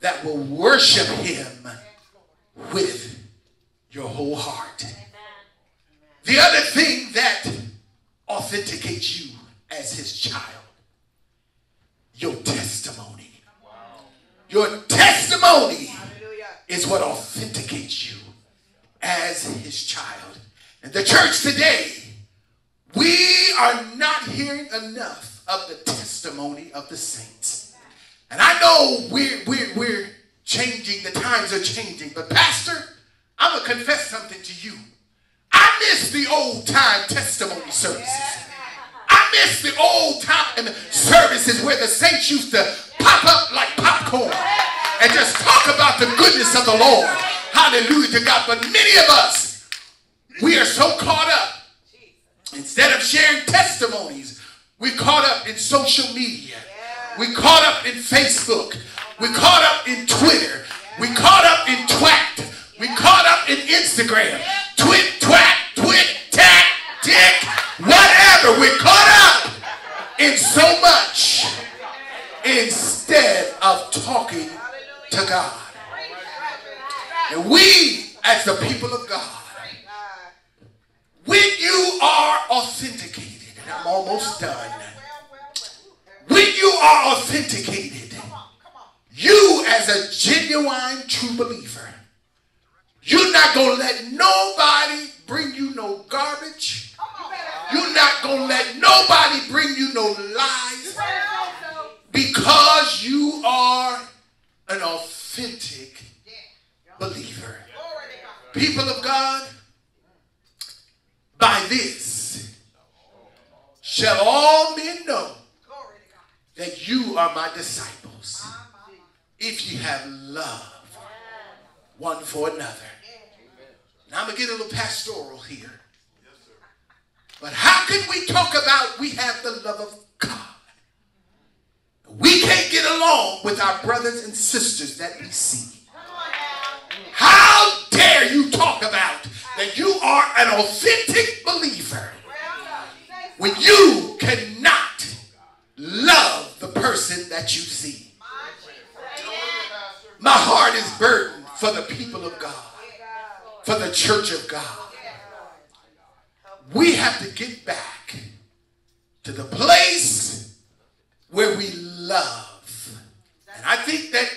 that will worship him with your whole heart. The other thing that authenticates you as his child, your testimony. Your testimony is what authenticates you as his child. And the church today, we are not hearing enough of the testimony of the saints. And I know we're, we're, we're changing, the times are changing, but Pastor, I'm going to confess something to you. I miss the old time testimony services. I miss the old time and services where the saints used to pop up like popcorn and just talk about the goodness of the Lord. Hallelujah to God. But many of us, we are so caught up. Instead of sharing testimonies, we caught up in social media. We caught up in Facebook. We caught up in Twitter. We caught up in Twat. We caught up in Instagram. Twit, twat, twit, tat, tick, whatever. We're caught up in so much instead of talking to God. And we, as the people of God, when you are authenticated, and I'm almost done, when you are authenticated, you as a genuine true believer, you're not going to let nobody bring you no garbage. You're not going to let nobody bring you no lies. Because you are an authentic believer. People of God, by this shall all men know that you are my disciples if you have love one for another. Now I'm going to get a little pastoral here. But how can we talk about we have the love of God? We can't get along with our brothers and sisters that we see. How dare you talk about that you are an authentic believer when you cannot love the person that you see? My heart is burdened for the people of God, for the church of God. We have to get back to the place where we love. And I think that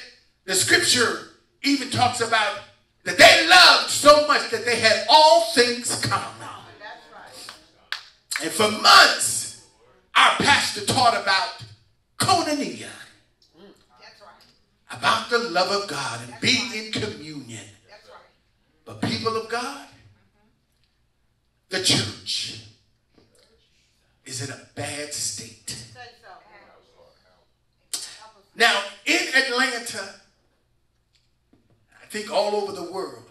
the scripture even talks about that they loved so much that they had all things common. And for months, our pastor taught about koinonia, mm. about the love of God and being in communion. People of God, the church is in a bad state. Now, in Atlanta, I think all over the world,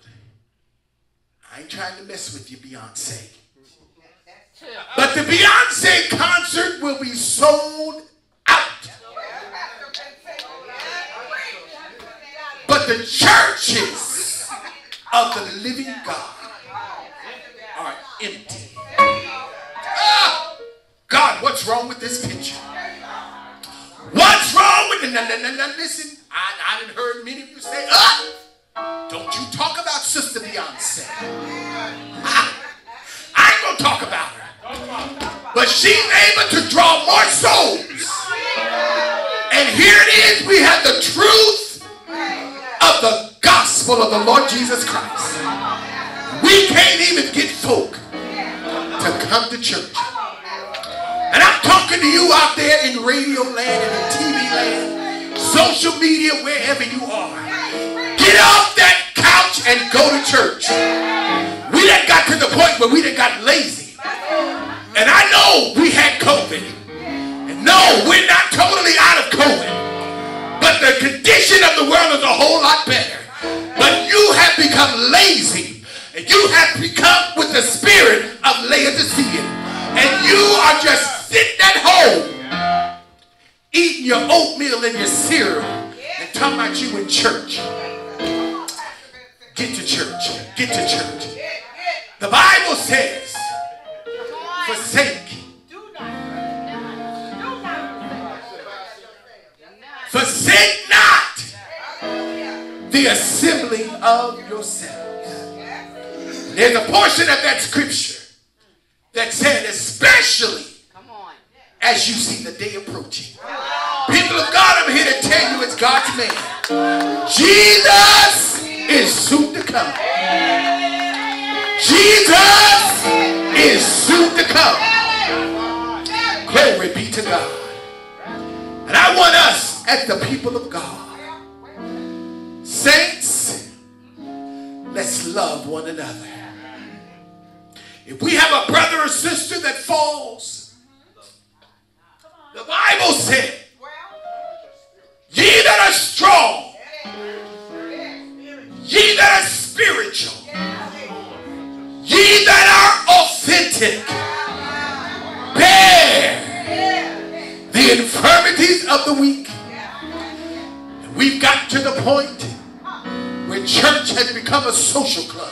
I ain't trying to mess with you, Beyonce. But the Beyonce concert will be sold out. But the churches of the living God are empty. Ah, God, what's wrong with this picture? What's wrong with it? Now, now, now, listen, I, I didn't heard many of you say, ah, don't you talk about Sister Beyonce. I ain't gonna talk about her. But she's able to draw more souls. And here it is, we have the truth of the gospel of the Lord Jesus Christ. We can't even get folk to come to church. And I'm talking to you out there in radio land and in TV land, social media, wherever you are. Get off that couch and go to church. We done got to the point where we done got lazy. And I know we had COVID. And no, we're not totally out of COVID. But the condition of the world is a whole lot better. But you have become lazy. And you have become with the spirit of Laodicea. And you are just sitting at home eating your oatmeal and your cereal and talking about you in church. Get to church. Get to church. The Bible says, forsake, Do not forsake. forsake not the assembling of yourselves. There's a portion of that scripture that said, especially as you see the day approaching. People of God, I'm here to tell you it's God's man. Jesus is soon to come. Jesus is soon to come. Glory be to God. And I want us, as the people of God, saints, let's love one another. If we have a brother or sister that falls, the Bible said, ye that are strong, ye that are spiritual, ye that are authentic, bear the infirmities of the weak. And we've got to the point where church has become a social club.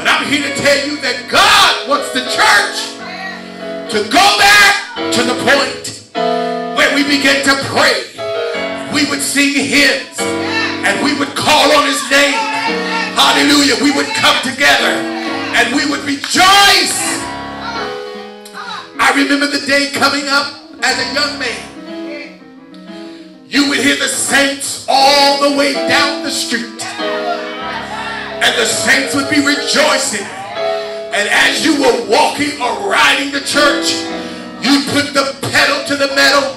But I'm here to tell you that God wants the church to go back to the point where we begin to pray. We would sing hymns and we would call on his name. Hallelujah. We would come together and we would rejoice. I remember the day coming up as a young man. You would hear the saints all the way down the street. And the saints would be rejoicing. And as you were walking or riding to church, you put the pedal to the metal.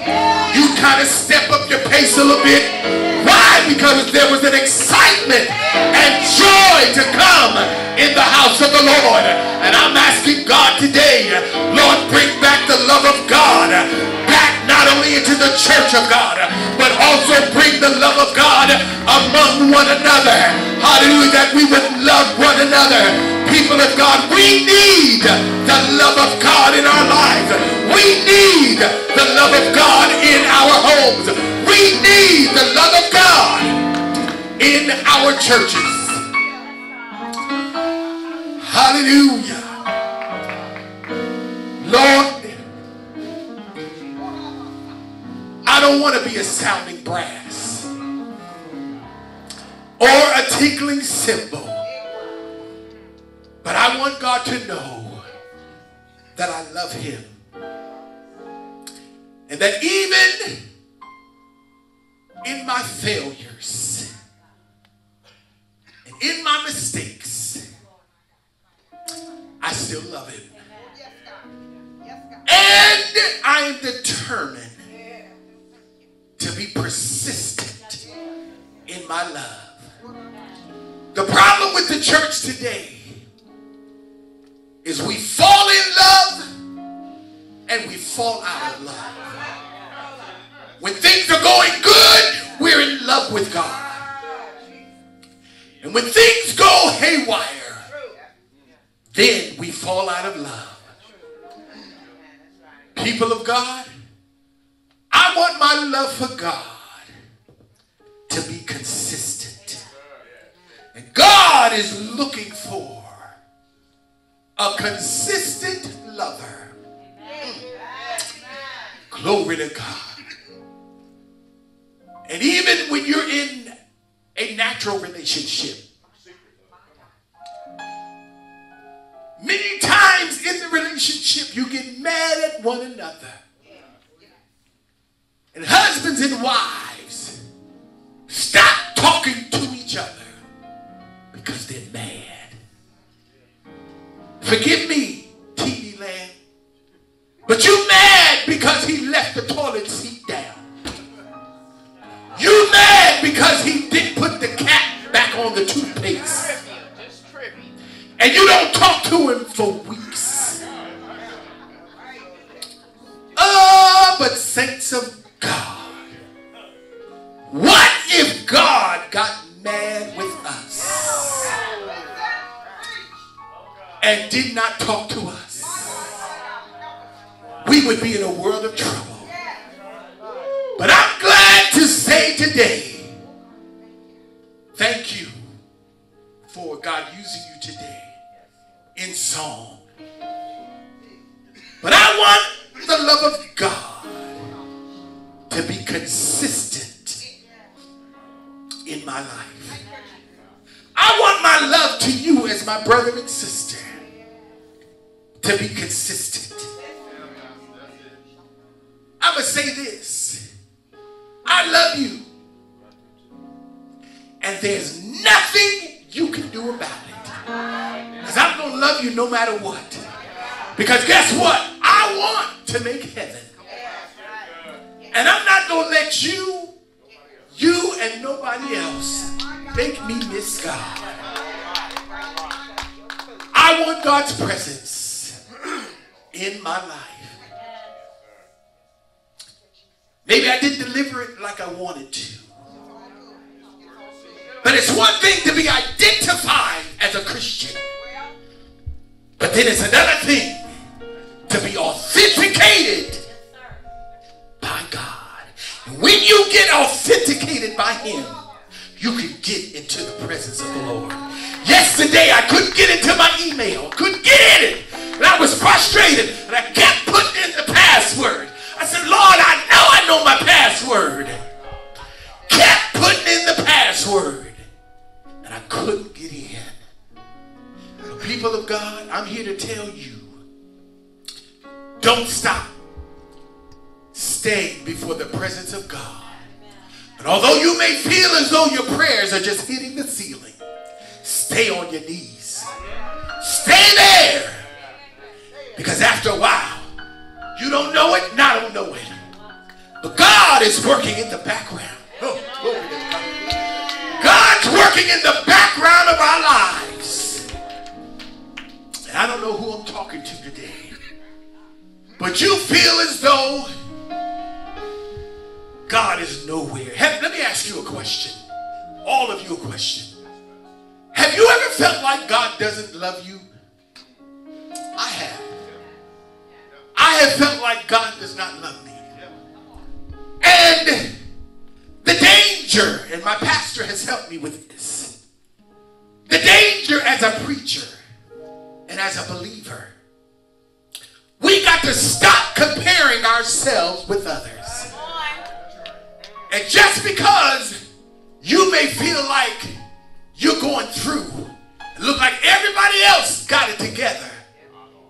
You kind of step up your pace a little bit. Why? Because there was an excitement and joy to come in the house of the Lord. And I'm asking God today, Lord, bring back the love of God back not only into the church of God, but also bring the love of God among one another. Hallelujah, that we would love one another. People of God, we need the love of God in our lives. We need the love of God in our homes. We need the love of God in our churches. Hallelujah. Lord, I don't want to be a sounding brass or a tinkling cymbal. But I want God to know that I love him. And that even in my failures and in my mistakes, I still love him. And I am determined to be persistent in my love. The problem with the church today is we fall in love and we fall out of love. When things are going good, we're in love with God. And when things go haywire, then we fall out of love. People of God, I want my love for God to be consistent. And God is looking for a consistent lover. Glory to God. And even when you're in a natural relationship, many times in the relationship you get mad at one another. And husbands and wives, stop talking to each other because they're mad. Forgive me, TV land, but you mad because he left the toilet seat down. You mad because he didn't put the cap back on the toothpaste. And you don't talk to him for weeks. Oh, but saints of God. What if God got mad with us and did not talk to us? We would be in a world of trouble. But I'm glad to say today, thank you for God using you today in song. But I want the love of God to be consistent in my life. I want my love to you as my brother and sister to be consistent. I'm going to say this. I love you. And there's nothing you can do about it. Because I'm going to love you no matter what. Because guess what? I want to make heaven. And I'm not going to let you, you and nobody else make me miss God. I want God's presence in my life. Maybe I didn't deliver it like I wanted to. But it's one thing to be identified as a Christian. But then it's another thing to be authenticated when you get authenticated by Him, you can get into the presence of the Lord. Yesterday, I couldn't get into my email, couldn't get in it. And I was frustrated, and I kept putting in the password. I said, Lord, I know I know my password. Kept putting in the password, and I couldn't get in. People of God, I'm here to tell you don't stop. Stay before the presence of God. And although you may feel as though your prayers are just hitting the ceiling, stay on your knees. Stay there. Because after a while, you don't know it, and I don't know it. But God is working in the background. Oh, God's working in the background of our lives. And I don't know who I'm talking to today. But you feel as though God is nowhere. Have, let me ask you a question. All of you a question. Have you ever felt like God doesn't love you? I have. I have felt like God does not love me. And the danger, and my pastor has helped me with this, the danger as a preacher and as a believer, we got to stop comparing ourselves with others. And just because you may feel like you're going through, look like everybody else got it together,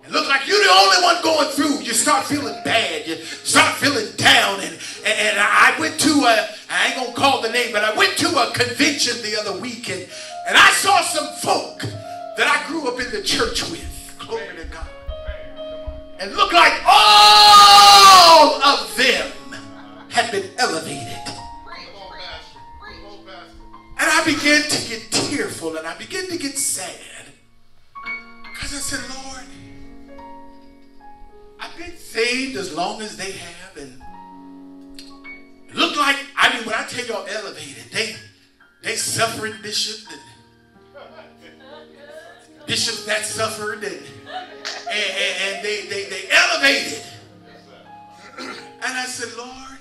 and look like you're the only one going through, you start feeling bad. You start feeling down. And, and, and I went to a, I ain't to call the name, but I went to a convention the other week and, and I saw some folk that I grew up in the church with. Glory to God. And looked like all of them had been elevated. And I began to get tearful and I began to get sad. Because I said, Lord, I've been saved as long as they have. And it looked like, I mean, when I tell y'all elevated, they they suffragan bishop and bishop that suffered and, and, and they, they, they elevated. And I said, Lord,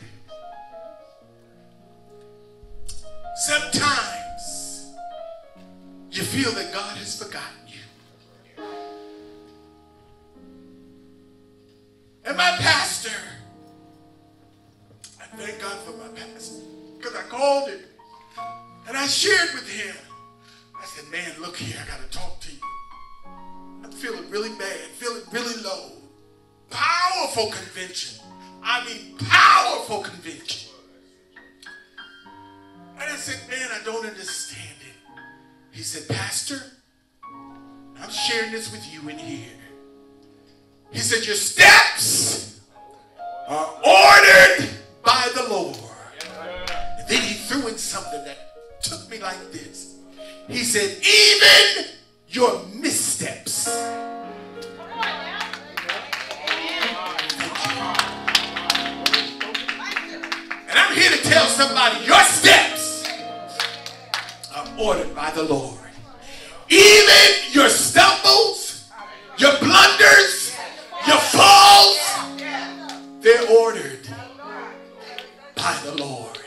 sometimes you feel that God has forgotten you. And my pastor, I thank God for my pastor because I called him and I shared with him. I said, man, look here, I got to talk to you. I'm feeling really bad, feeling really low. Powerful convention. I mean, powerful convention. And I said, man, I don't understand it. He said, Pastor, I'm sharing this with you in here. He said, Your steps are ordered by the Lord. And then he threw in something that took me like this. He said, Even your missteps. And I'm here to tell somebody, your ordered by the Lord. Even your stumbles, your blunders, your falls, they're ordered by the Lord.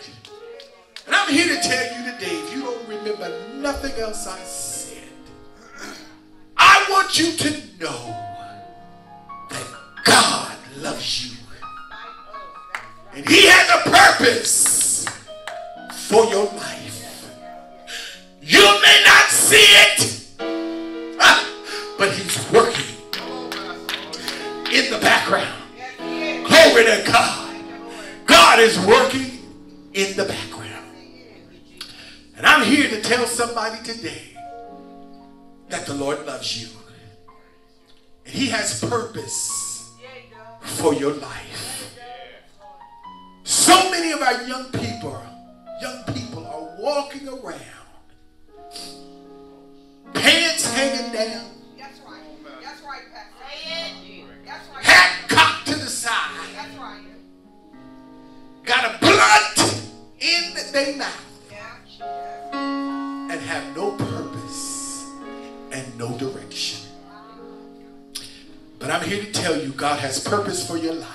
And I'm here to tell you today, if you don't remember nothing else I said, I want you to know that God loves you. And He has a purpose for your life. You may not see it, ah, but He's working in the background. Glory to God. God is working in the background. And I'm here to tell somebody today that the Lord loves you. And He has purpose for your life. So many of our young people, young people are walking around, pants hanging down, That's right. That's right, Pastor. That's right. hat cocked to the side, That's right. got a blunt in their mouth, Yeah. and have no purpose and no direction. But I'm here to tell you God has purpose for your life.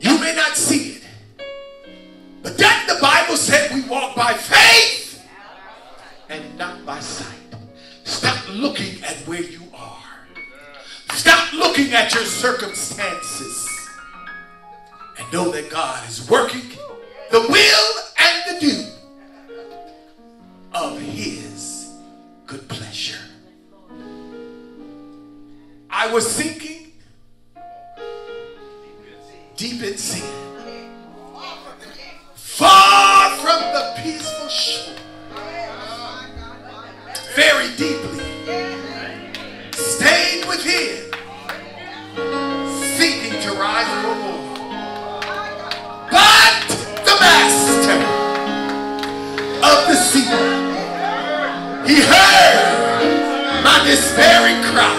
You may not see it, but that the Bible said we walk by faith and not by sight. Stop looking at where you are. Stop looking at your circumstances and know that God is working the will and the do of his good pleasure. I was sinking deep in sin, far from the peaceful shore, very deeply stained within, seeking to rise no more. But the master of the sea, he heard my despairing cry.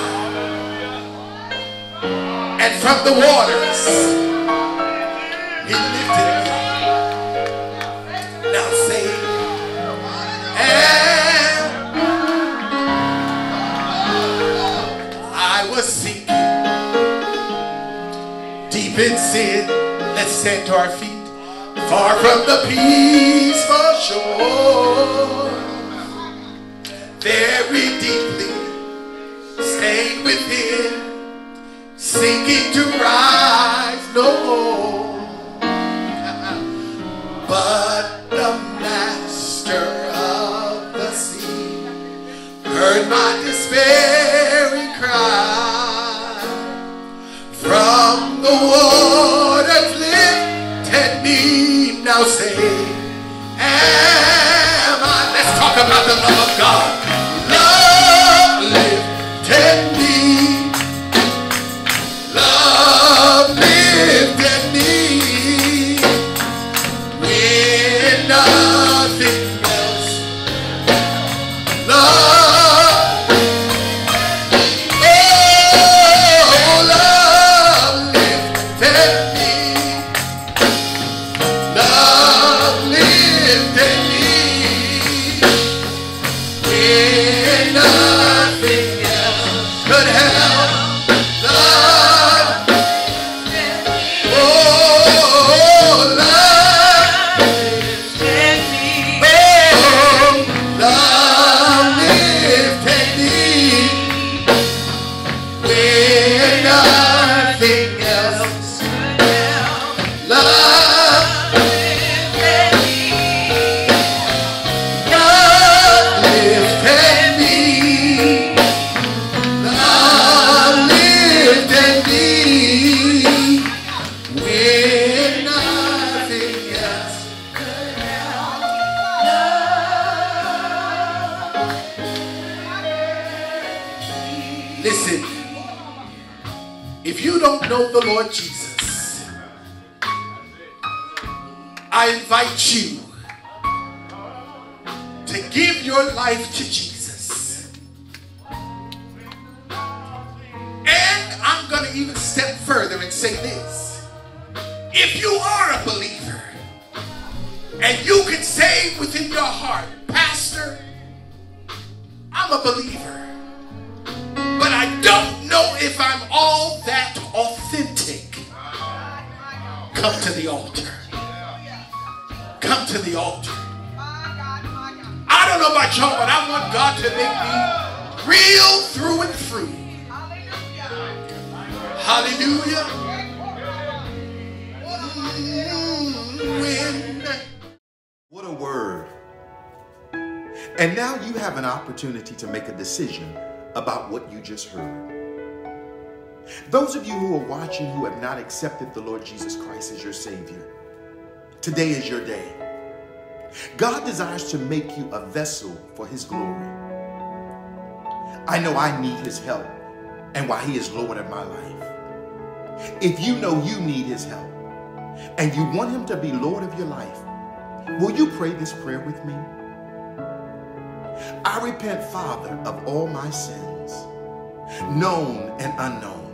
And from the waters, he lifted in sin. Let's to our feet, far from the peaceful shore, very deeply stained within sinking to rise no more. But the master of the sea heard my despairing God. Opportunity to make a decision about what you just heard. Those of you who are watching who have not accepted the Lord Jesus Christ as your Savior, today is your day. God desires to make you a vessel for His glory. I know I need His help and why He is Lord of my life. If you know you need His help and you want Him to be Lord of your life, will you pray this prayer with me? I repent, Father, of all my sins, known and unknown.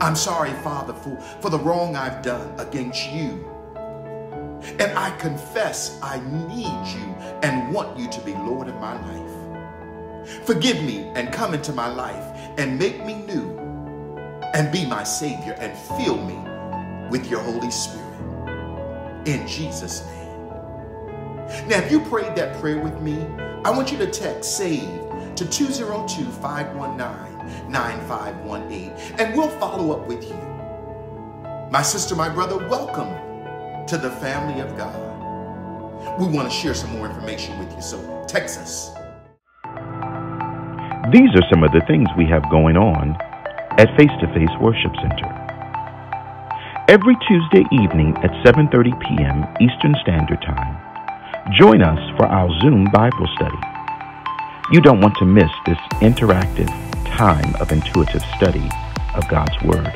I'm sorry, Father, for, for the wrong I've done against you. And I confess I need you and want you to be Lord of my life. Forgive me and come into my life and make me new and be my Savior and fill me with your Holy Spirit. In Jesus' name. Now, if you prayed that prayer with me, I want you to text SAVE to 202 519 9518 and we'll follow up with you. My sister, my brother, welcome to the family of God. We want to share some more information with you, so text us. These are some of the things we have going on at Face to Face Worship Center. Every Tuesday evening at 7:30 p.m. Eastern Standard Time, join us for our Zoom Bible study. You don't want to miss this interactive time of intuitive study of God's Word.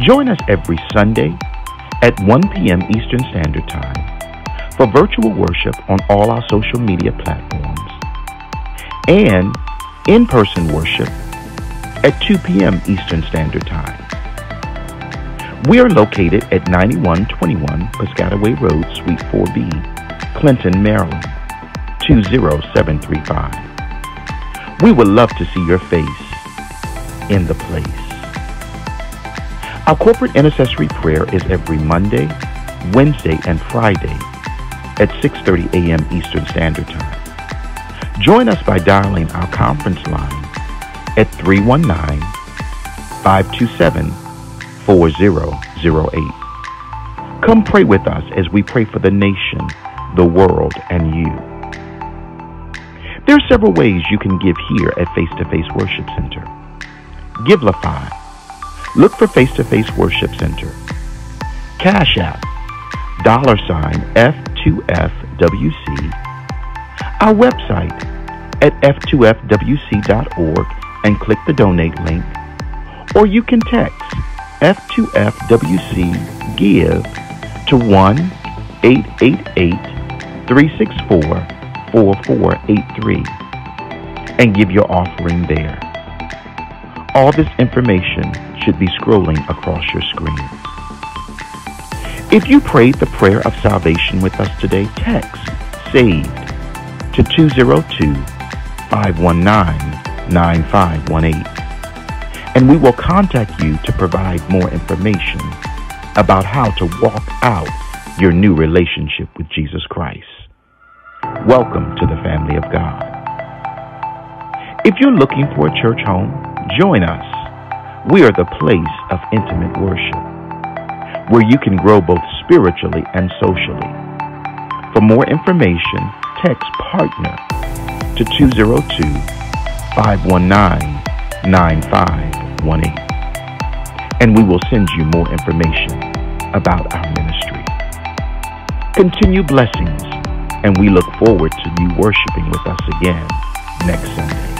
Join us every Sunday at 1 p.m. Eastern Standard Time for virtual worship on all our social media platforms and in person worship at 2 p.m. Eastern Standard Time. We are located at 9121 Piscataway Road, Suite 4B, Clinton, Maryland, 20735. We would love to see your face in the place. Our corporate intercessory prayer is every Monday, Wednesday, and Friday at 6:30 a.m. Eastern Standard Time. Join us by dialing our conference line at 319 527 4008. Come pray with us as we pray for the nation, the world, and you. There are several ways you can give here at Face to Face Worship Center. Givelify. Look for Face to Face Worship Center. Cash App. Dollar sign F2FWC. Our website at f2fwc.org and click the donate link. Or you can text F2FWC Give to 1 888 364 4483 and give your offering there. All this information should be scrolling across your screen. If you prayed the prayer of salvation with us today, text SAVED to 202 519 9518 and we will contact you to provide more information about how to walk out your new relationship with Jesus Christ. Welcome to the family of God. If you're looking for a church home, join us. We are the place of intimate worship where you can grow both spiritually and socially. For more information, text partner to 202 519 9518 and we will send you more information about our ministry. Continue blessings and we look forward to you worshiping with us again next Sunday.